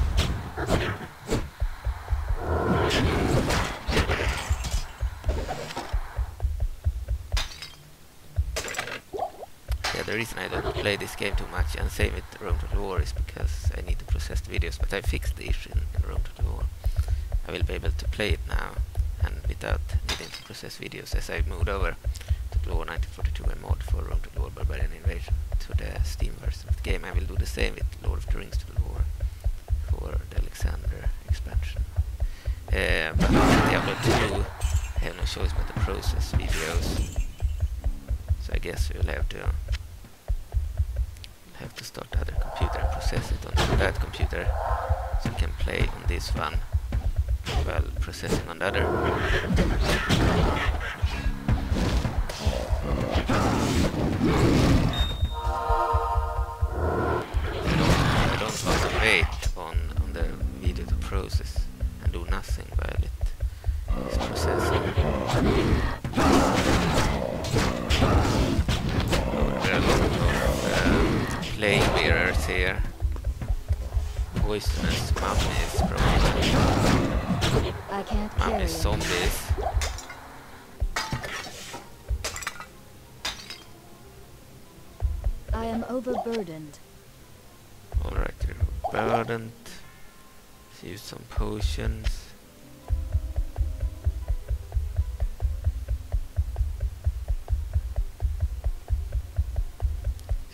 [SPEAKER 1] This game too much and save it Rome Total War is because I need to process the videos, but I fixed the issue in, in Rome Total War. I will be able to play it now and without needing to process videos as I moved over to War 1942 and mod for Rome Total War Barbarian Invasion to the Steam version of the game. I will do the same with Lord of the Rings to the War for the Alexander expansion. Uh, but Diablo 2 I have no choice but to process videos. So I guess we'll have to to start the other computer and process it on that computer so I can play on this one while processing on the other. I don't want to wait on, on the video to process and do nothing while it is processing.
[SPEAKER 10] Am overburdened.
[SPEAKER 1] Alright, you're burdened. Let's use some potions.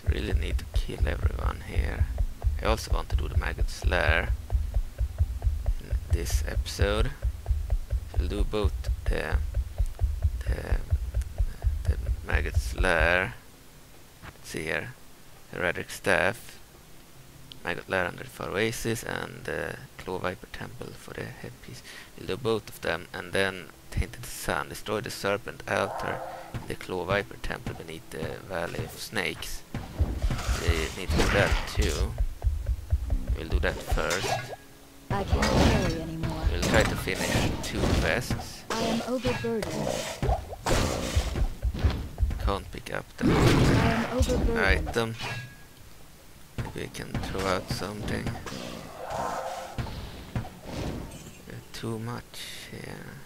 [SPEAKER 1] Really need to kill everyone here. I also want to do the Maggot's Lair in this episode. So we'll do both the the, the Maggot's Lair. Let's see here. The Horadric Staff. Lair under the Far Oasis and uh, the Claw Viper Temple for the headpiece. We'll do both of them and then Tainted Sun. Destroy the Serpent Altar the Claw Viper Temple beneath the Valley of Snakes. We need to do that too. We'll do that first.
[SPEAKER 10] I can't carry anymore.
[SPEAKER 1] We'll try to finish two quests.
[SPEAKER 10] I am overburdened.
[SPEAKER 1] Can't pick up the
[SPEAKER 10] I
[SPEAKER 1] item. Maybe we can throw out something. Too much here.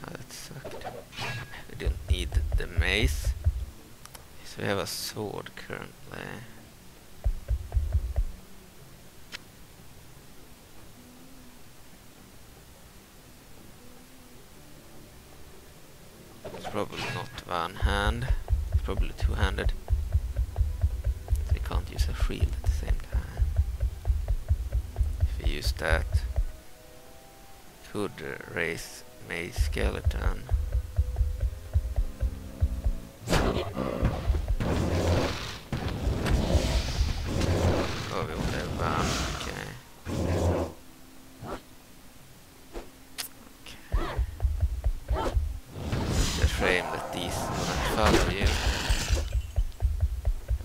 [SPEAKER 1] Ah, that sucked. We didn't need the mace. So we have a sword currently. It's probably not one hand. It's probably two-handed. We can't use a shield at the same time. If we use that, could raise May skeleton. Oh, we only have one. Okay. Okay. It's a shame that these wouldn't follow you.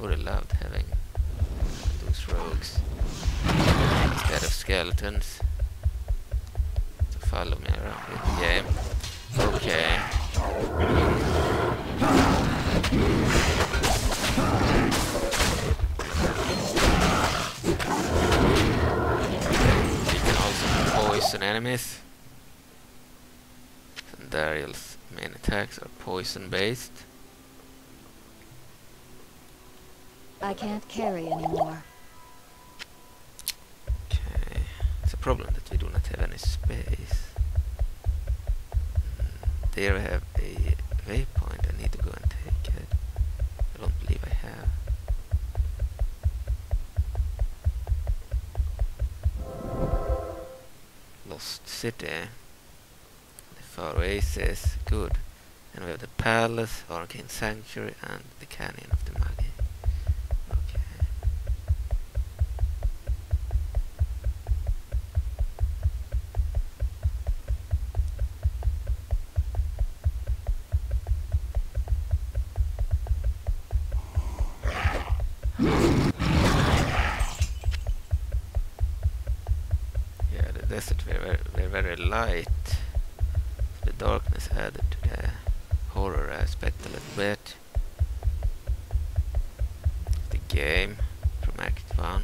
[SPEAKER 1] Would have loved having those rogues instead of skeletons to follow me around the game. Okay. You can also poison enemies. Dariel's main attacks are poison based.
[SPEAKER 10] I can't carry anymore.
[SPEAKER 1] Okay. It's a problem that we do not have any space. Mm, There we have a waypoint. I need to go and take it. I don't believe I have. Lost City or oasis, good. And we have the palace, arcane sanctuary, and the canyon of the magi. Okay. Yeah, the desert, we're very, we're very light. The darkness added to the horror aspect a little bit. The game from Act 1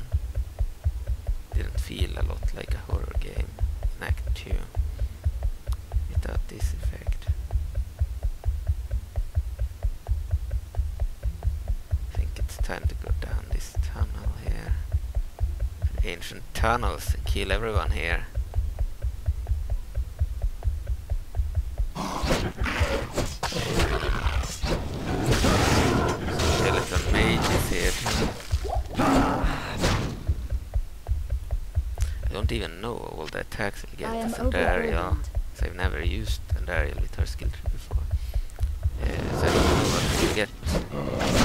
[SPEAKER 1] didn't feel a lot like a horror game in Act 2 without this effect. I think it's time to go down this tunnel here. Ancient tunnels kill everyone here. Skeleton mages here. I don't even know all the attacks I get
[SPEAKER 10] I am
[SPEAKER 1] as Andariel.
[SPEAKER 10] overburdened.
[SPEAKER 1] So I've never used Andariel with her skill tree before. Uh, so I don't know what to get.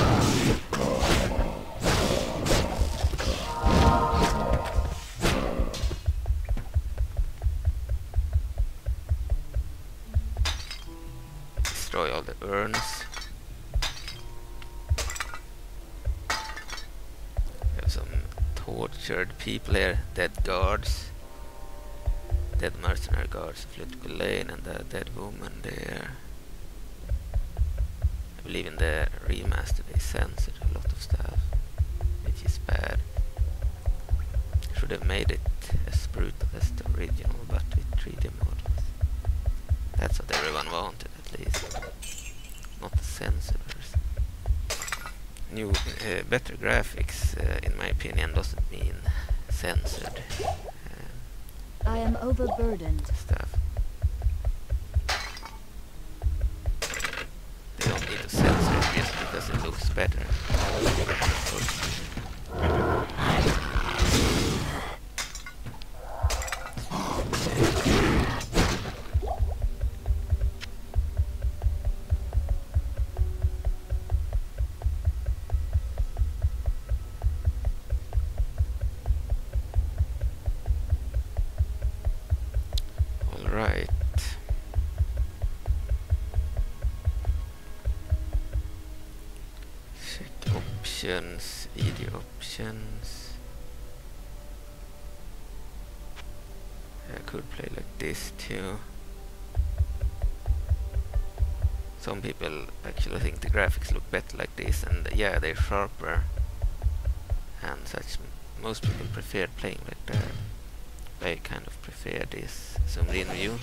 [SPEAKER 1] Destroy all the urns. We have some tortured people here, dead guards. Dead mercenary guards Lut Gholein and the dead woman there. I believe in the remaster they censored a lot of stuff, which is bad. Should have made it as brutal as the original, but with 3D models. That's what everyone wanted, at least. Not the censored. New, uh, better graphics, uh, in my opinion, doesn't mean censored uh,
[SPEAKER 10] I am overburdened.
[SPEAKER 1] stuff. They don't need to censor it just because it looks better. Alright. Check options, video options. I could play like this too. Some people actually think the graphics look better like this and yeah, they're sharper and such. Most people prefer playing like that. I kind of prefer this zoomed in view.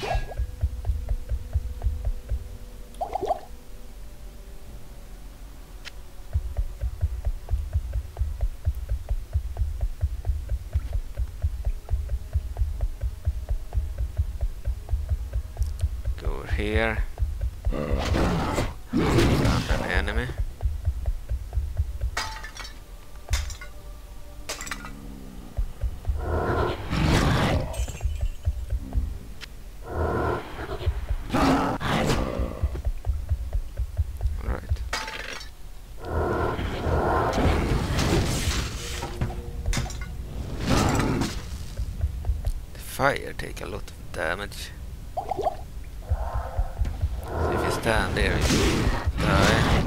[SPEAKER 1] Go over here. Found an enemy. Alright. The fire take a lot of damage. So if you stand there you die.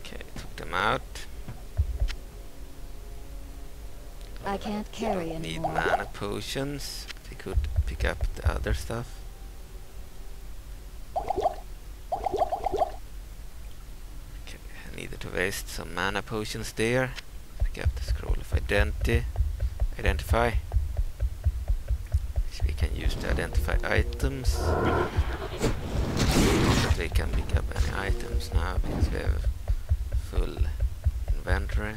[SPEAKER 1] Okay, took them out.
[SPEAKER 10] I can't carry
[SPEAKER 1] Need mana potions. Other stuff. Okay, I needed to waste some mana potions there. Pick up the scroll of identity. Identify. Which we can use to identify items. We can pick up any items now because we have full inventory.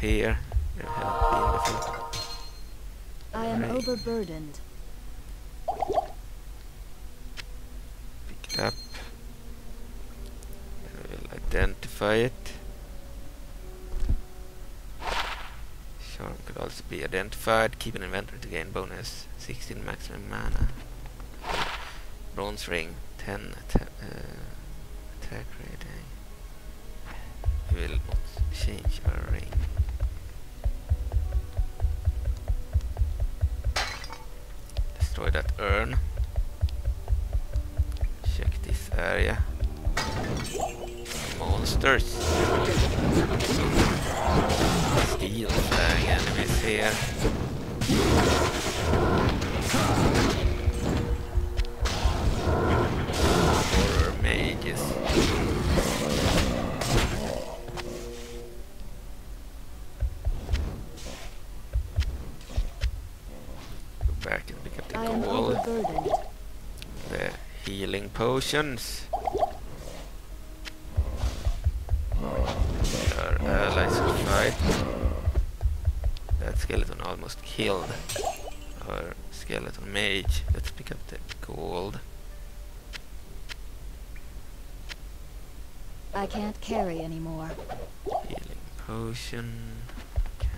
[SPEAKER 1] Here. There haven't been before.
[SPEAKER 10] I am
[SPEAKER 1] Right.
[SPEAKER 10] overburdened.
[SPEAKER 1] Pick it up. We will identify it. Charm could also be identified. Keep an inventory to gain bonus 16 maximum mana. Bronze ring 10 atta uh, attack rating. We will change our ring. Destroy that urn. Check this area. Monsters. Steel flying enemies here. Potions. Our allies will fight. That skeleton almost killed our skeleton mage. Let's pick up the gold.
[SPEAKER 10] I can't carry anymore.
[SPEAKER 1] Healing potion. Okay.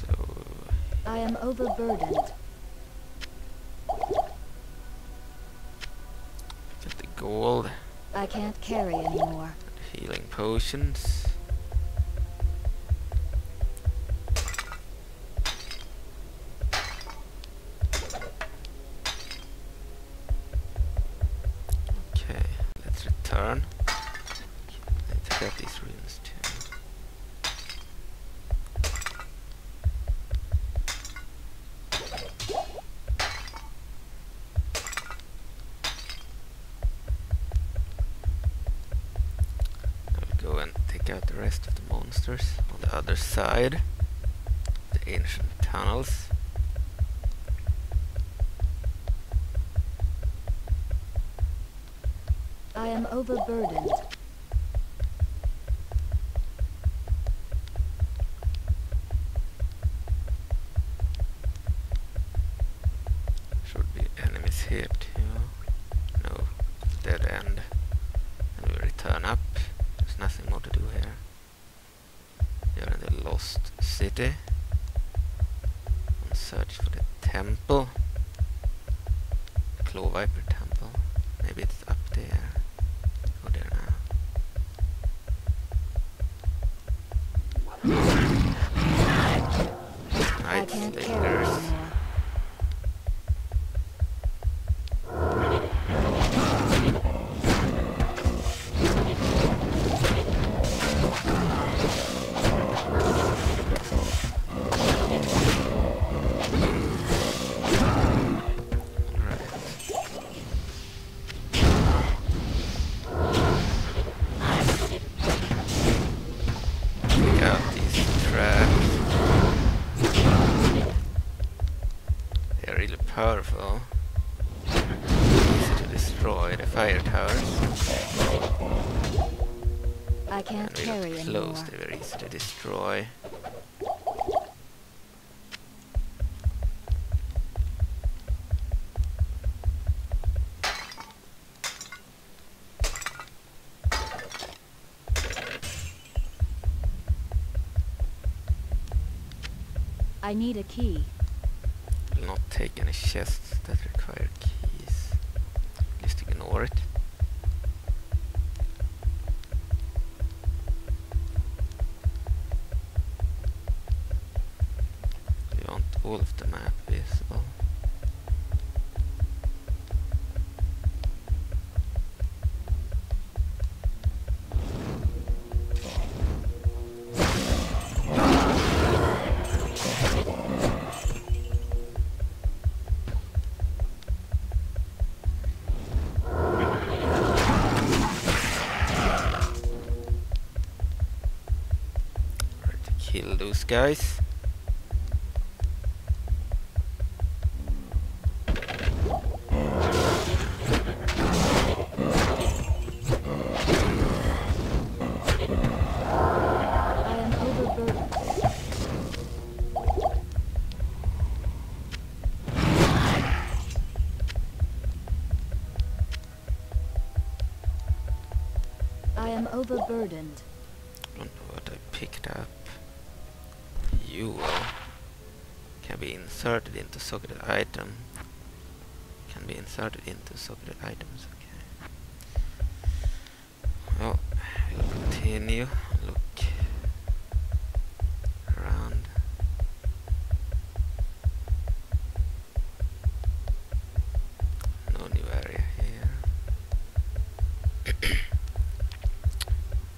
[SPEAKER 1] So
[SPEAKER 10] I am overburdened.
[SPEAKER 1] get the gold,
[SPEAKER 10] I can't carry anymore.
[SPEAKER 1] healing potions. Okay, let's return. Let's take out these runes too. I'll go and take out the rest of the monsters on the. The ancient tunnels.
[SPEAKER 10] I am overburdened.
[SPEAKER 1] Destroy.
[SPEAKER 10] I need a key.
[SPEAKER 1] Not take any chests guys. Item. Can be inserted into socketed items. Okay. Well, we'll continue. Look around. No new area here.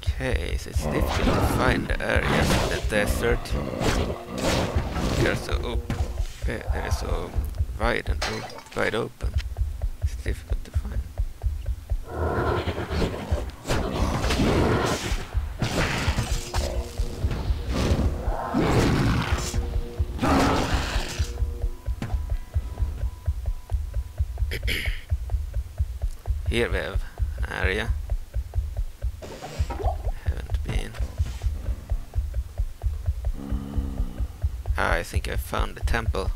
[SPEAKER 1] Okay, so it's difficult to find the area in the desert. They're so open. They're so wide and wide open. It's difficult to find. Here we have an area haven't been. Ah, I think I found the temple.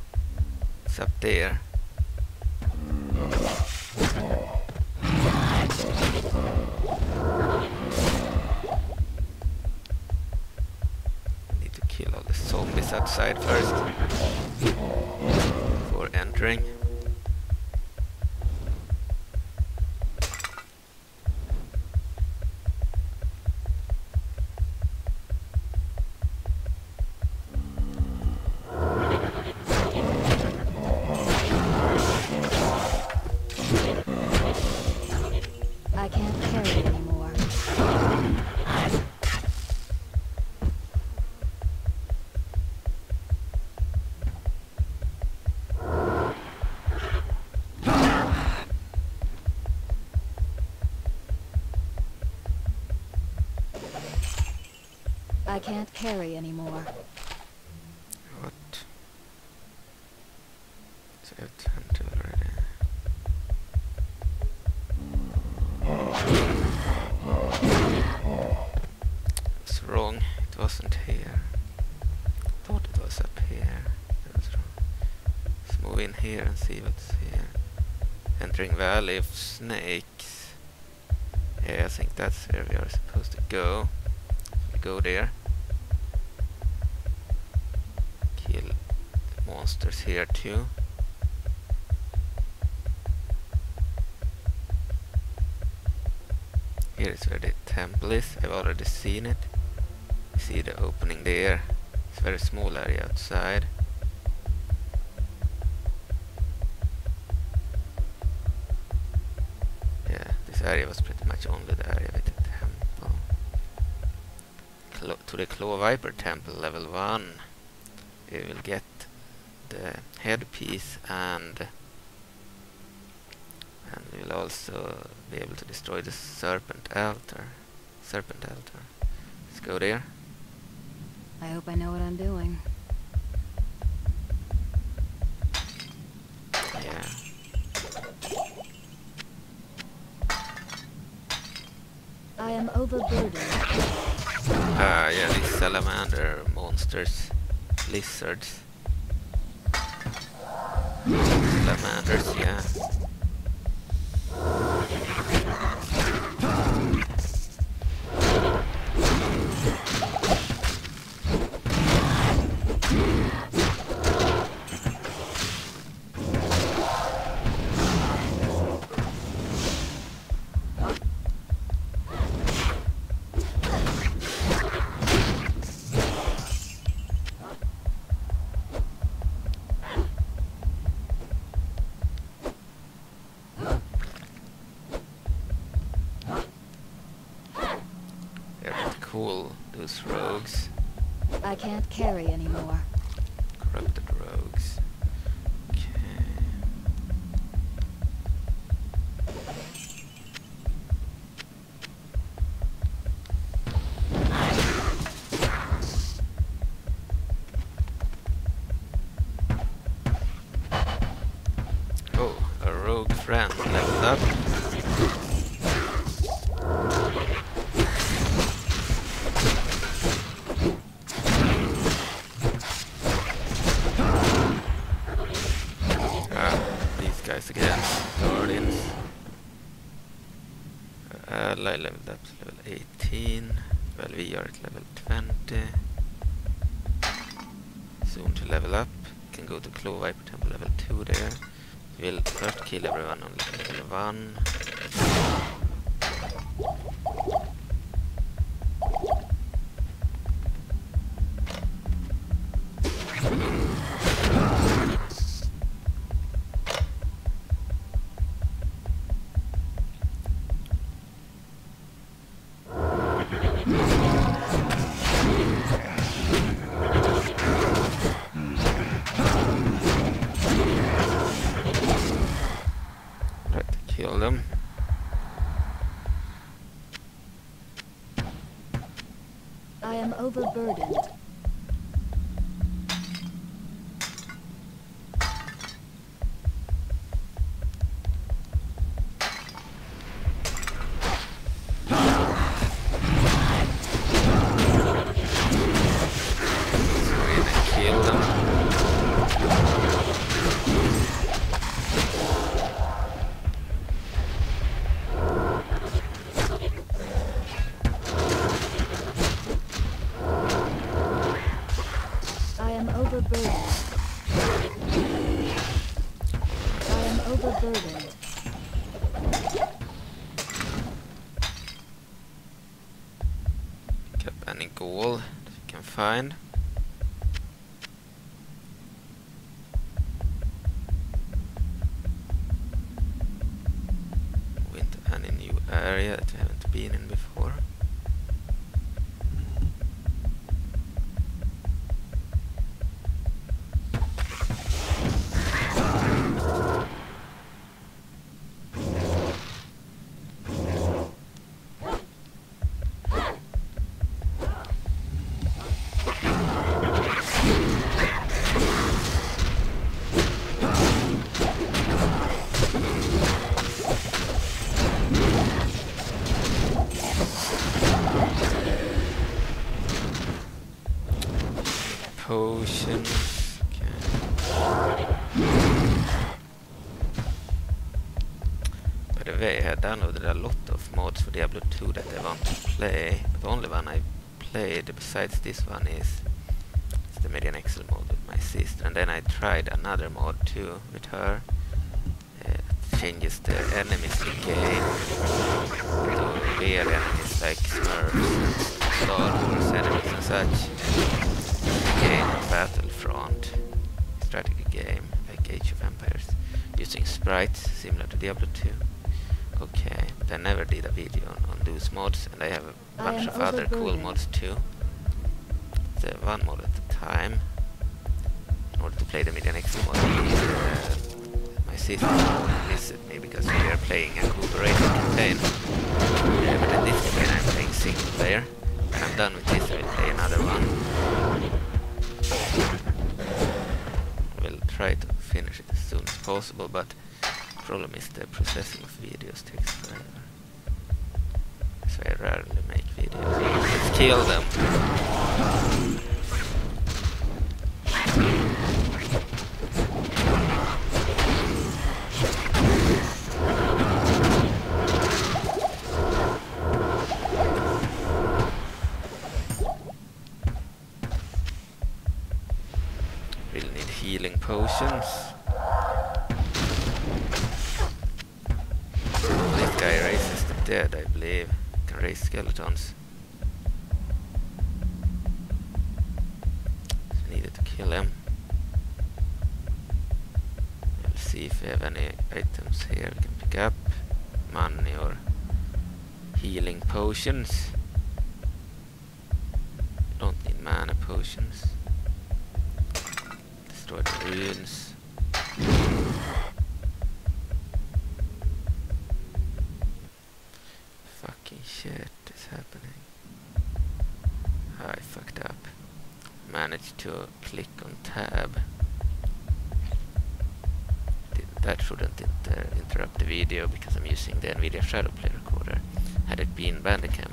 [SPEAKER 10] I can't carry anymore.
[SPEAKER 1] What? I turned already. It's wrong. It wasn't here. Thought it was up here. Was wrong. Let's move in here and see what's here. Entering Valley of Snakes. Yeah, I think that's where we are supposed to go. Go there. Kill the here too. Here is where the temple is. I've already seen it. See the opening there. It's a very small area outside. Yeah, this area was pretty much only the area with the temple. Clo to the Claw Viper Temple level 1 we will get headpiece and and we will also be able to destroy the serpent altar. Serpent altar. Let's go there.
[SPEAKER 10] I hope I know what I'm doing.
[SPEAKER 1] Yeah.
[SPEAKER 10] I am overburdened.
[SPEAKER 1] Ah, yeah, these salamander monsters. Lizards. Salamanders, yeah. Guys again. Guardians. Uh, I leveled up to level 18. Well, we are at level 20. Soon to level up. Can go to Claw Viper Temple level 2 there. We'll first kill everyone on level 1. That downloaded a lot of mods for Diablo 2 that I want to play, but the only one I played besides this one is, the Median XL mod with my sister, and then I tried another mod too with her. Uh, changes the enemies in game to real enemies like Smurfs Star Wars enemies and such. Game Battlefront strategy game like Age of Empires using sprites similar to Diablo 2. Did a video on, on those mods and I have a bunch of other cool mods too. The one mod at a time. In order to play the Median XL mod, uh, my sister to visit me because we are playing a cooperative campaign. Uh, but in this campaign I'm playing single player. When I'm done with this I will play another one. We'll try to finish it as soon as possible, but problem is the processing of videos takes forever. I rarely make videos. Let's kill them. Items here we can pick up. Money or healing potions. Don't need mana potions. Destroy the ruins. Fucking shit is happening. I fucked up. Managed to click on video because I'm using the NVIDIA Shadowplay recorder. Had it been Bandicam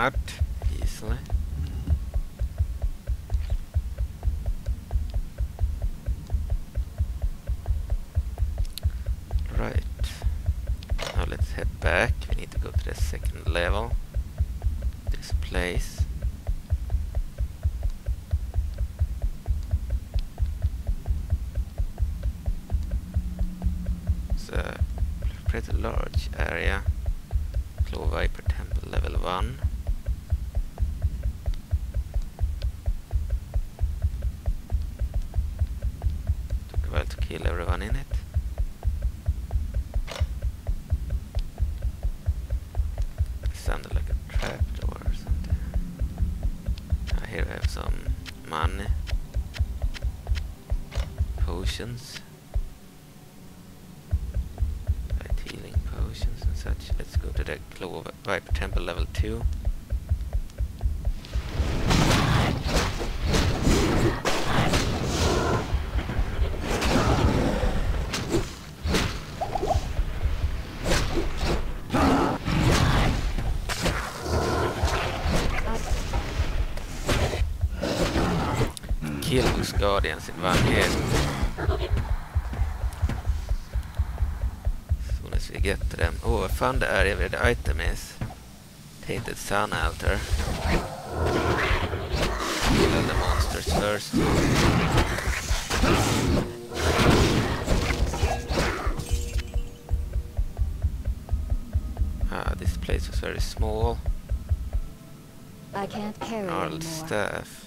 [SPEAKER 1] that. too. Kill this guardians in one hit. As soon as we get to them. Oh, I found the area where the item is. The Sun Altar. Kill the monsters first. Ah, this place was very small.
[SPEAKER 10] I can't carry Arled
[SPEAKER 1] staff.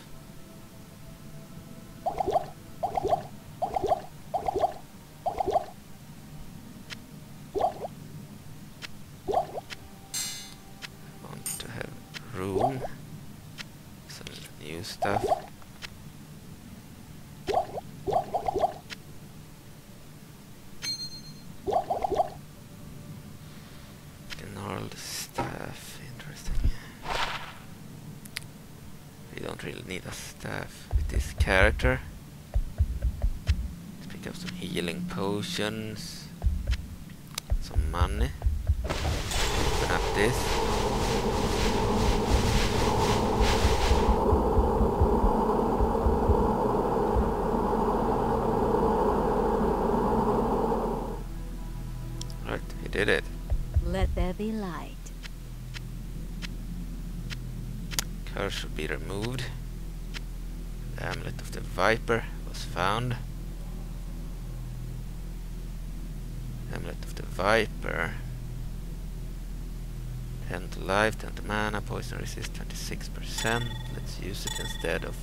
[SPEAKER 1] 26%. Let's use it instead of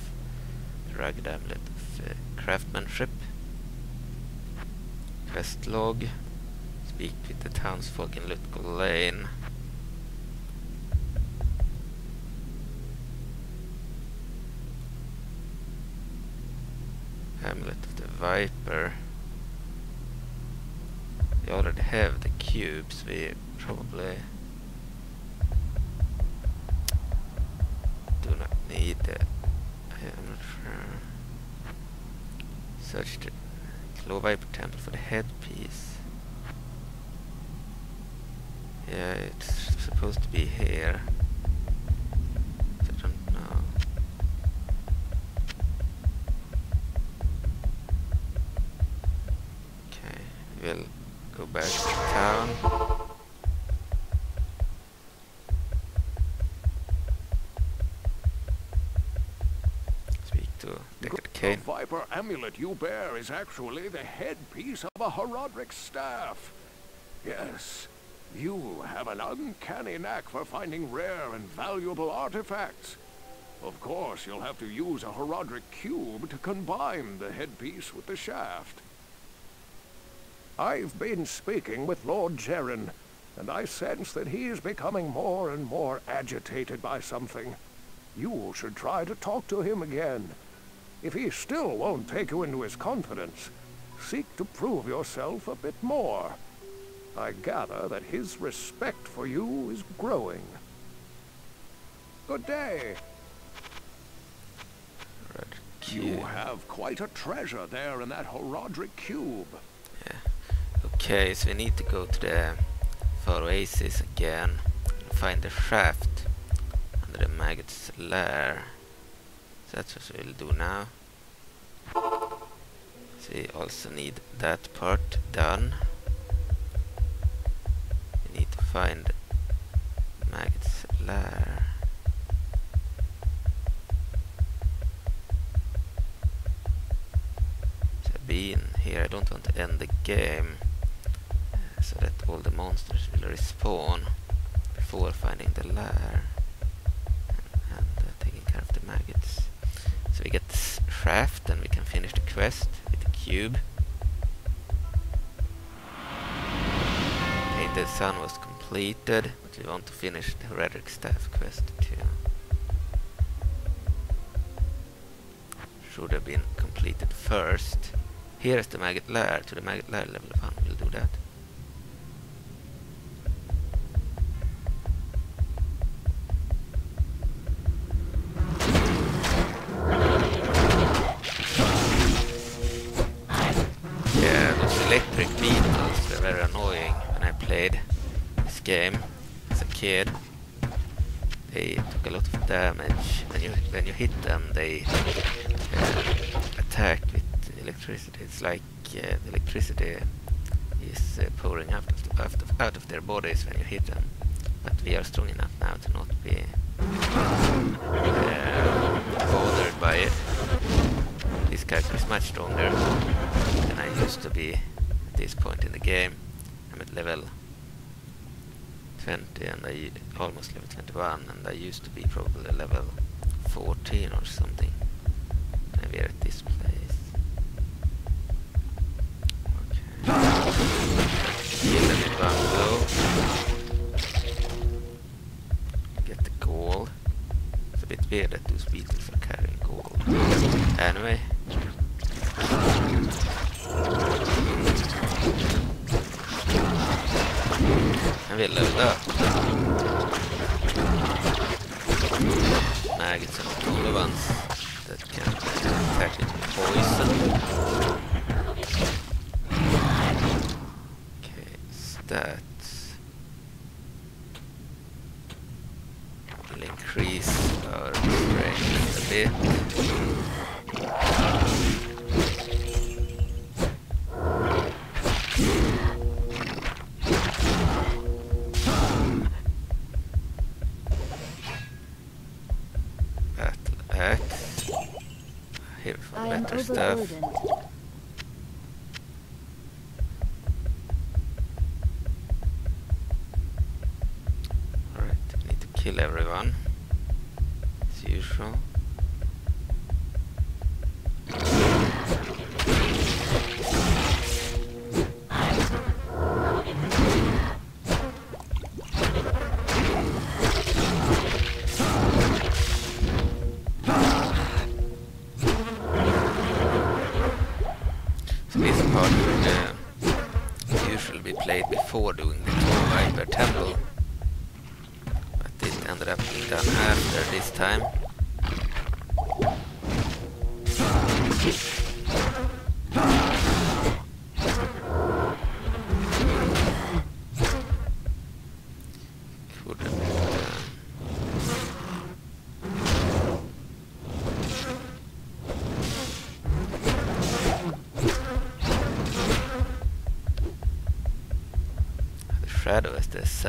[SPEAKER 1] the rugged amulet of uh, craftsmanship. Quest log. Speak with the townsfolk in Lut Gholein. Amulet of the Viper. We already have the cubes, we probably do not need it. I'm not sure. Search the Viper Temple for the headpiece. Yeah, it's supposed to be here. I don't know. Okay, we'll go back to town. Speak to Deckard
[SPEAKER 4] The Viper amulet you bear is actually the headpiece of a Horadric staff. Yes, you have an uncanny knack for finding rare and valuable artifacts. Of course, you'll have to use a Horadric cube to combine the headpiece with the shaft. I've been speaking with Lord Jerhyn, and I sense that he is becoming more and more agitated by something. You should try to talk to him again. If he still won't take you into his confidence, seek to prove yourself a bit more. I gather that his respect for you is growing. Good day. You have quite a treasure there in that Horadric cube. Yeah.
[SPEAKER 1] Okay, so we need to go to the far oasis again and find the shaft under the maggot's lair. That's what we'll do now. So we also need that part done. We need to find maggot's lair. So being here, I don't want to end the game uh, so that all the monsters will respawn before finding the lair and, and uh, taking care of the maggots. We get this shaft and we can finish the quest with the cube. Tainted Sun was completed, but we want to finish the Horadric Staff quest too. Should have been completed first. Here is the maggot lair. To the maggot lair level 1, we'll do that. Played this game as a kid. They took a lot of damage. When you when you hit them, they uh, attack with electricity. It's like uh, electricity is uh, pouring out of, the, out, of, out of their bodies when you hit them. But we are strong enough now to not be uh, bothered by it. This character is much stronger than I used to be at this point in the game. I'm at level 20 and I almost level 21 and I used to be probably level 14 or something. And we're at this place. Okay. Kill them in one blow. Get the gold. It's a bit weird that those beetles are carrying gold. Anyway. And we leveled up. Maggots are not the only ones that can attack with poison. Stuff.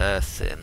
[SPEAKER 1] Assassin.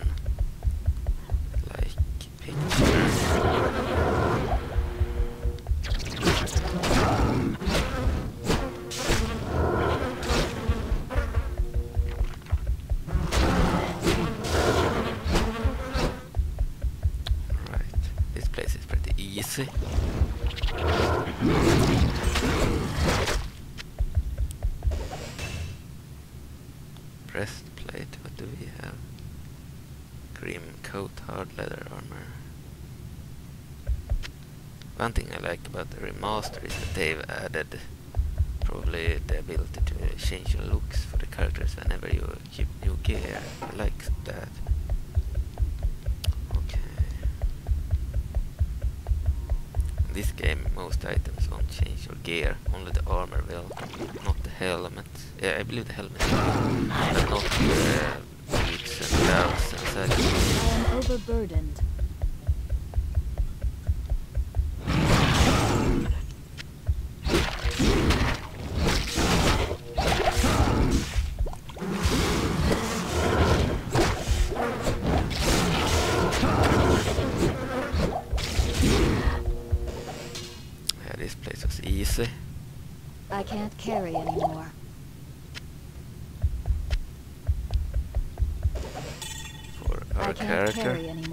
[SPEAKER 1] Remaster is that they've added probably the ability to change your looks for the characters whenever you keep new gear. I like that. Okay. In this game, most items won't change your gear, only the armor will, not the helmet. Yeah, I believe the helmet will, but not the
[SPEAKER 10] I can't carry anymore.
[SPEAKER 1] for our
[SPEAKER 10] I can't
[SPEAKER 1] character.
[SPEAKER 10] carry anymore.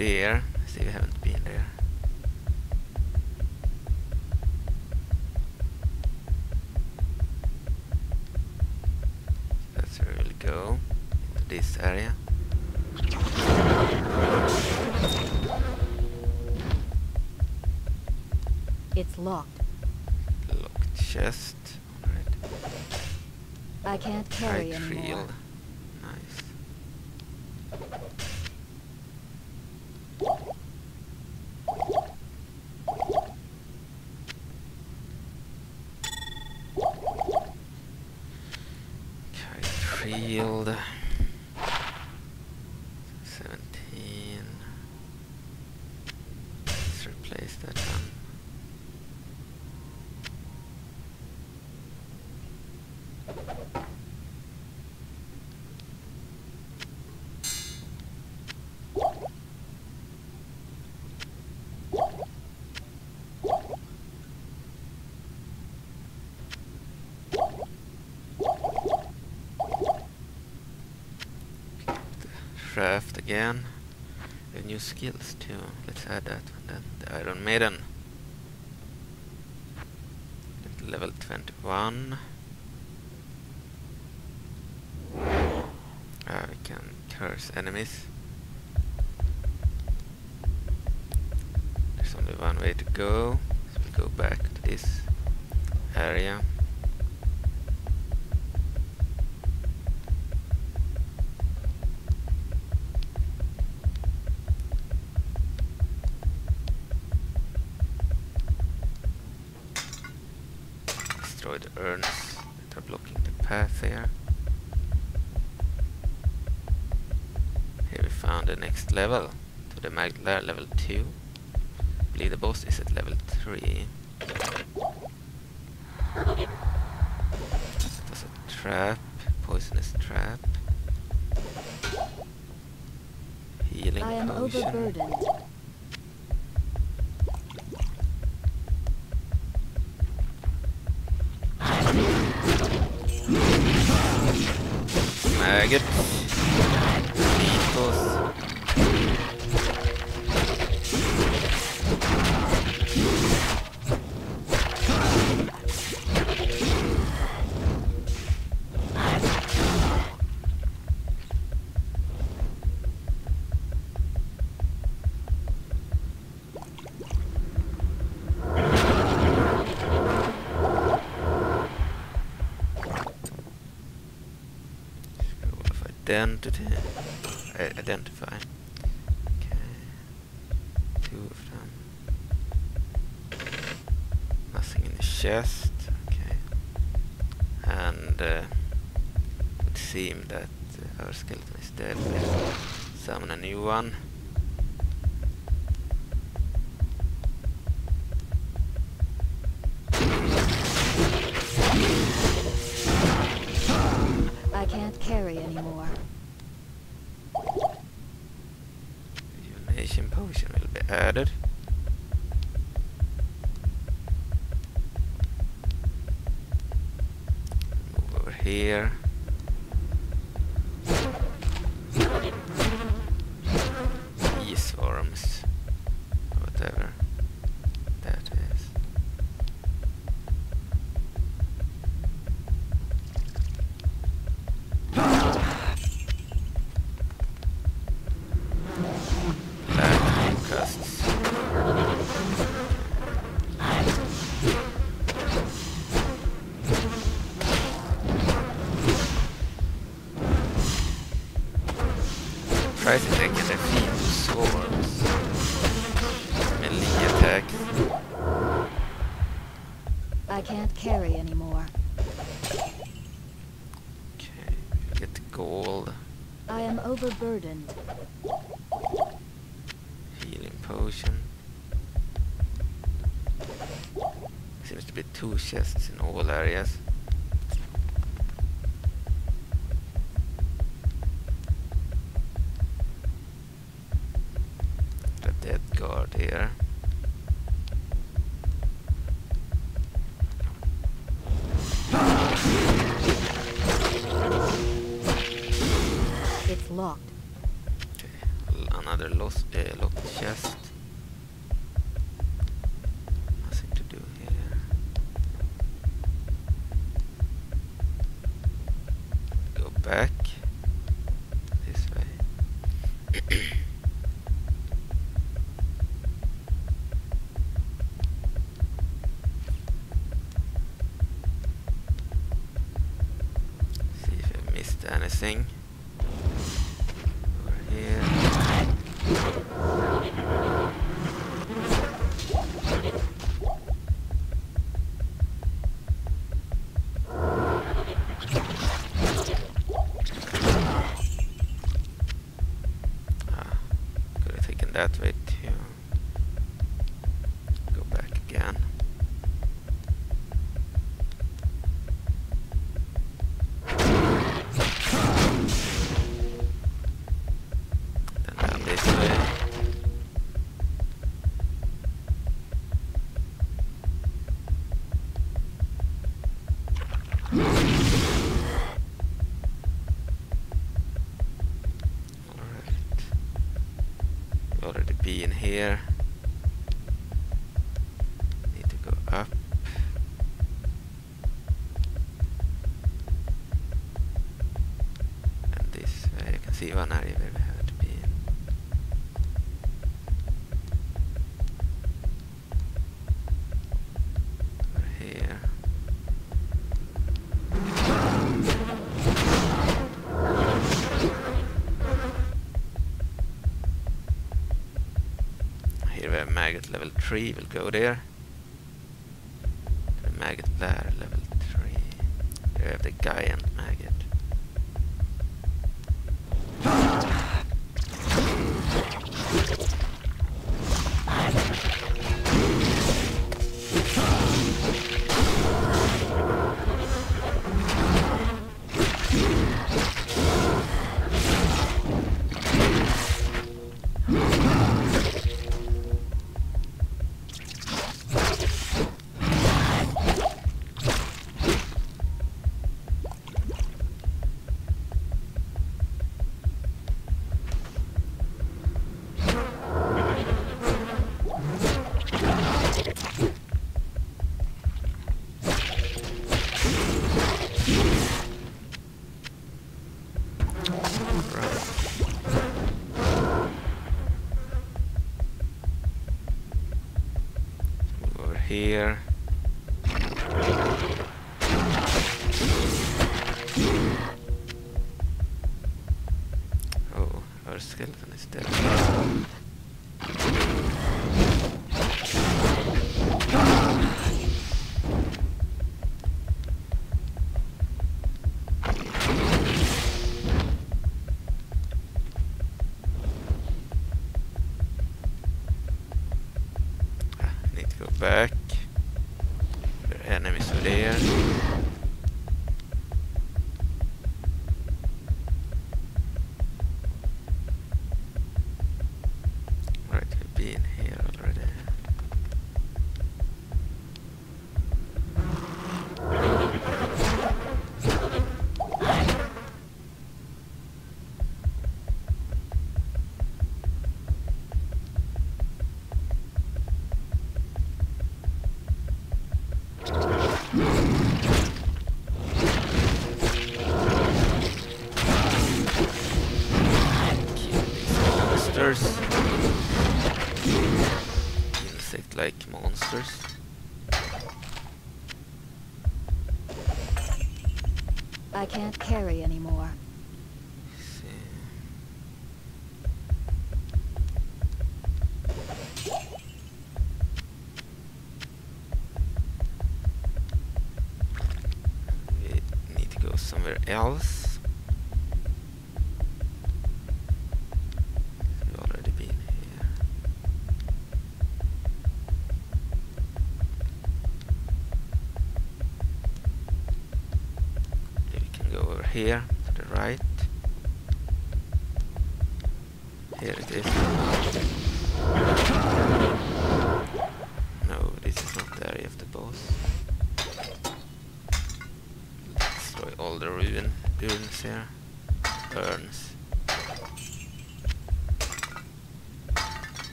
[SPEAKER 1] There. See, we haven't been there. That's where we'll go. Into this area.
[SPEAKER 10] It's locked.
[SPEAKER 1] Locked chest. Alright.
[SPEAKER 10] I can't carry
[SPEAKER 1] Tight
[SPEAKER 10] anymore.
[SPEAKER 1] Nice. shield. 17. Let's replace that one. Craft again. We have new skills too. Let's add that one then. The Iron Maiden. Level 21. Uh, we can curse enemies. There's only one way to go. So we go back to this area. Destroy the urns that are blocking the path here. Here we found the next level to the Maglar uh, level 2. I believe the boss is at level 3. There's a trap, poisonous trap. Healing
[SPEAKER 10] I am
[SPEAKER 1] potion.
[SPEAKER 10] overburdened.
[SPEAKER 1] Maggot. Identity. Uh,
[SPEAKER 10] overburdened. Locked.
[SPEAKER 1] Another lost, uh, eh, locked chest. here. tree, we'll go there. here back. else. Already been here. We can go over here.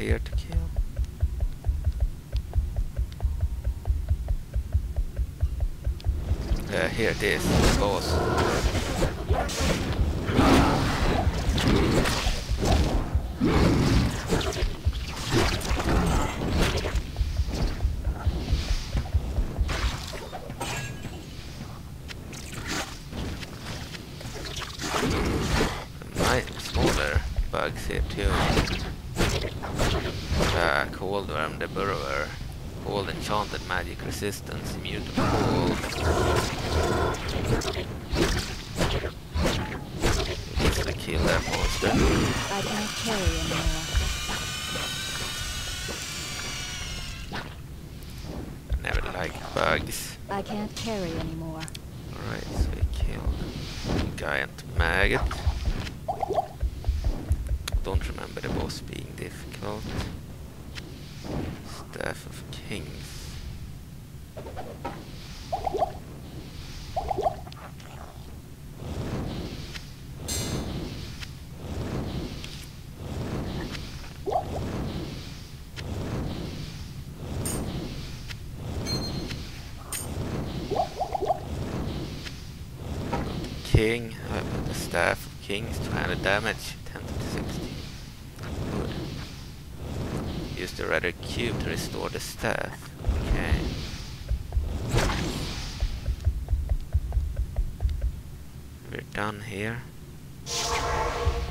[SPEAKER 1] here to kill? Uh, here it is, of course. Resistance, immune to cold. Easily kill that monster.
[SPEAKER 10] I can't carry anymore.
[SPEAKER 1] I never liked bugs.
[SPEAKER 10] I can't carry anymore.
[SPEAKER 1] Alright, so we killed Giant Maggot. Don't remember the boss being difficult. Staff of Kings. King, uh, the Staff of Kings, 200 damage, 10 to 60. Good. Use the Horadric Cube to restore the staff. Okay. We're done here.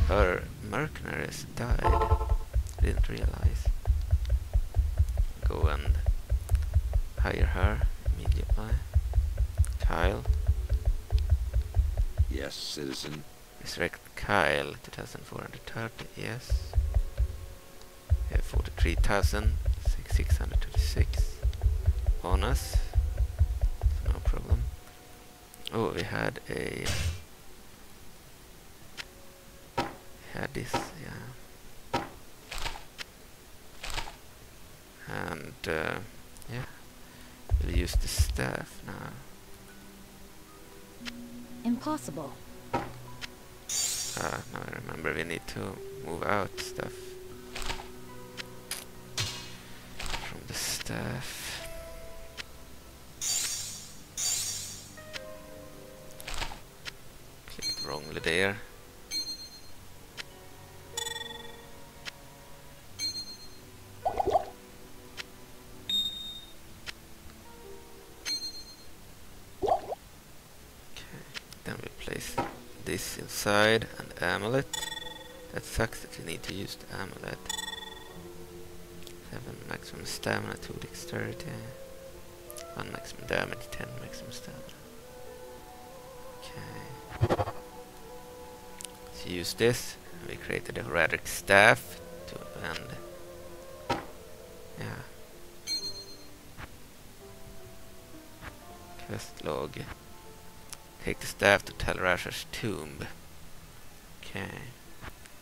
[SPEAKER 1] Her mercenaries died. Didn't realize. Go and hire her immediately. Kyle.
[SPEAKER 8] Yes, citizen.
[SPEAKER 1] Resurrect Kyle, 2430, yes. We have 43,636 on us. No problem. Oh, we had a... Had this, yeah. And, uh, yeah. We'll use the staff now.
[SPEAKER 10] Impossible.
[SPEAKER 1] Ah, now I remember we need to move out stuff from the staff. Clicked wrongly there. This inside an amulet. That sucks that you need to use the amulet. 7 maximum stamina, 2 dexterity. 1 maximum damage, 10 maximum stamina. Okay. So use this. We created a Horadric staff to and yeah. Quest log. Take the staff to Tal Rasha's tomb. Okay.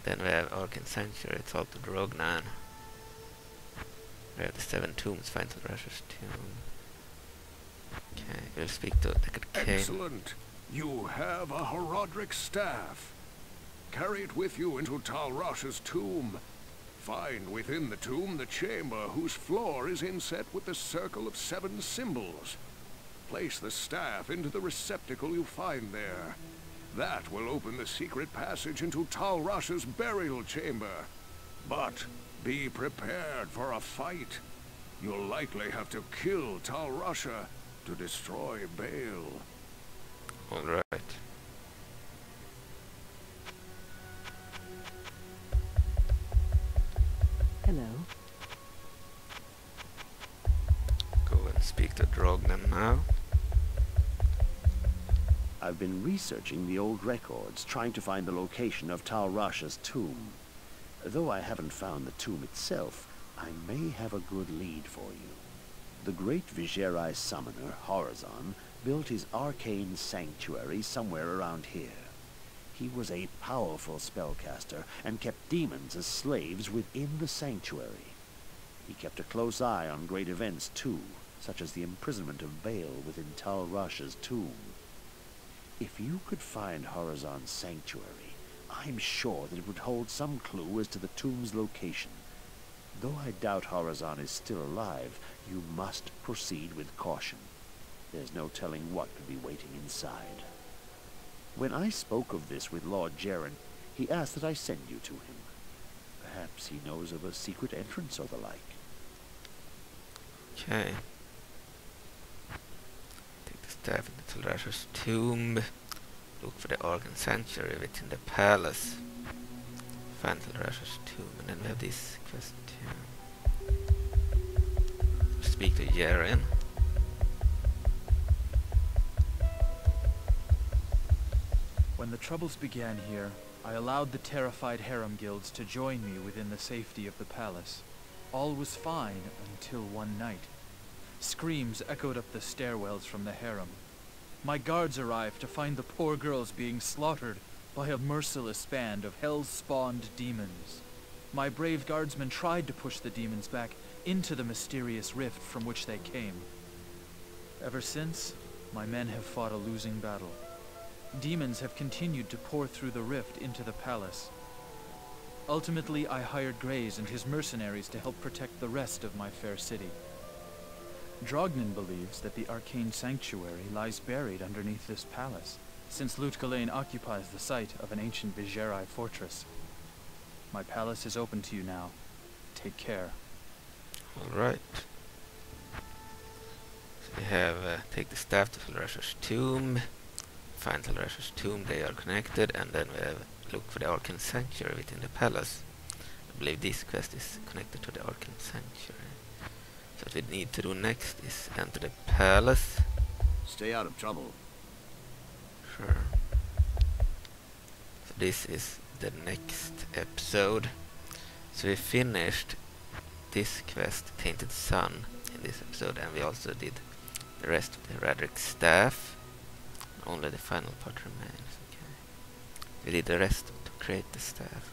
[SPEAKER 1] Then we have Arcane Sanctuary, it's all to Drognan. We have the seven tombs, find Tal Rasha's tomb. Okay, we'll speak to Deckard Cain.
[SPEAKER 4] Excellent. You have a Horadric staff. Carry it with you into Tal Rasha's tomb. Find within the tomb the chamber whose floor is inset with the circle of seven symbols. Place the staff into the receptacle you find there. That will open the secret passage into Tal Rasha's burial chamber. But be prepared for a fight. You'll likely have to kill Tal Talrasha to destroy Baal.
[SPEAKER 1] Alright.
[SPEAKER 2] Hello.
[SPEAKER 1] Go and speak to Drognan now.
[SPEAKER 3] I've been researching the old records, trying to find the location of Tal Rasha's tomb. Though I haven't found the tomb itself, I may have a good lead for you. The great Vizjerei summoner, Horazon, built his arcane sanctuary somewhere around here. He was a powerful spellcaster and kept demons as slaves within the sanctuary. He kept a close eye on great events too, such as the imprisonment of Baal within Tal Rasha's tomb. If you could find Horazon's sanctuary, I'm sure that it would hold some clue as to the tomb's location. Though I doubt Horazon is still alive, you must proceed with caution. There's no telling what could be waiting inside. When I spoke of this with Lord Jerhyn, he asked that I send you to him. Perhaps he knows of a secret entrance or the like.
[SPEAKER 1] Okay. Take the staff tomb. Look for the Arcane Sanctuary within the palace. Find Tal Rasha's tomb, and then we have this quest here. Speak to Jerhyn.
[SPEAKER 7] When the troubles began here, I allowed the terrified harem guilds to join me within the safety of the palace. All was fine until one night. Screams echoed up the stairwells from the harem. My guards arrived to find the poor girls being slaughtered by a merciless band of hell-spawned demons. My brave guardsmen tried to push the demons back into the mysterious rift from which they came. Ever since, my men have fought a losing battle. Demons have continued to pour through the rift into the palace. Ultimately, I hired Greiz and his mercenaries to help protect the rest of my fair city. Drognan believes that the arcane sanctuary lies buried underneath this palace, since Lut occupies the site of an ancient Vizjerei fortress. My palace is open to you now. Take care.
[SPEAKER 1] Alright. So we have uh, take the staff to Tal Rasha's tomb, find Tal Rasha's tomb, they are connected, and then we have look for the Arcane Sanctuary within the palace. I believe this quest is connected to the Arcane Sanctuary. So what we need to do next is enter the palace.
[SPEAKER 4] Stay out of trouble.
[SPEAKER 1] Sure. So this is the next episode. So we finished this quest, Tainted Sun, in this episode, and we also did the rest of the Horadric staff. Only the final part remains. Okay. We did the rest to create the staff.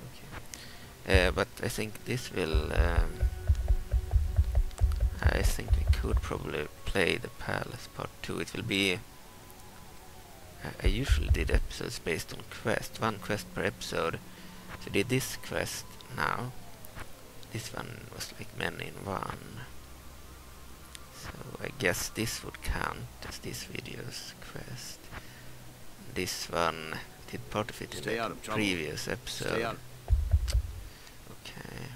[SPEAKER 1] Okay. Uh, but I think this will. Um, I think we could probably play the Palace Part 2. It will be... Uh, I usually did episodes based on quest, one quest per episode. So did this quest now. This one was like many in one. So I guess this would count as this video's quest. This one did part of it
[SPEAKER 4] Stay
[SPEAKER 1] in the previous episode. Okay.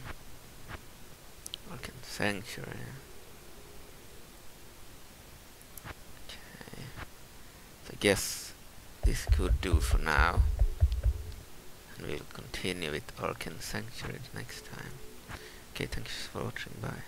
[SPEAKER 1] Arcane Sanctuary. Okay. So I guess this could do for now. And we'll continue with Arcane Sanctuary next time. Okay, thanks for watching, bye.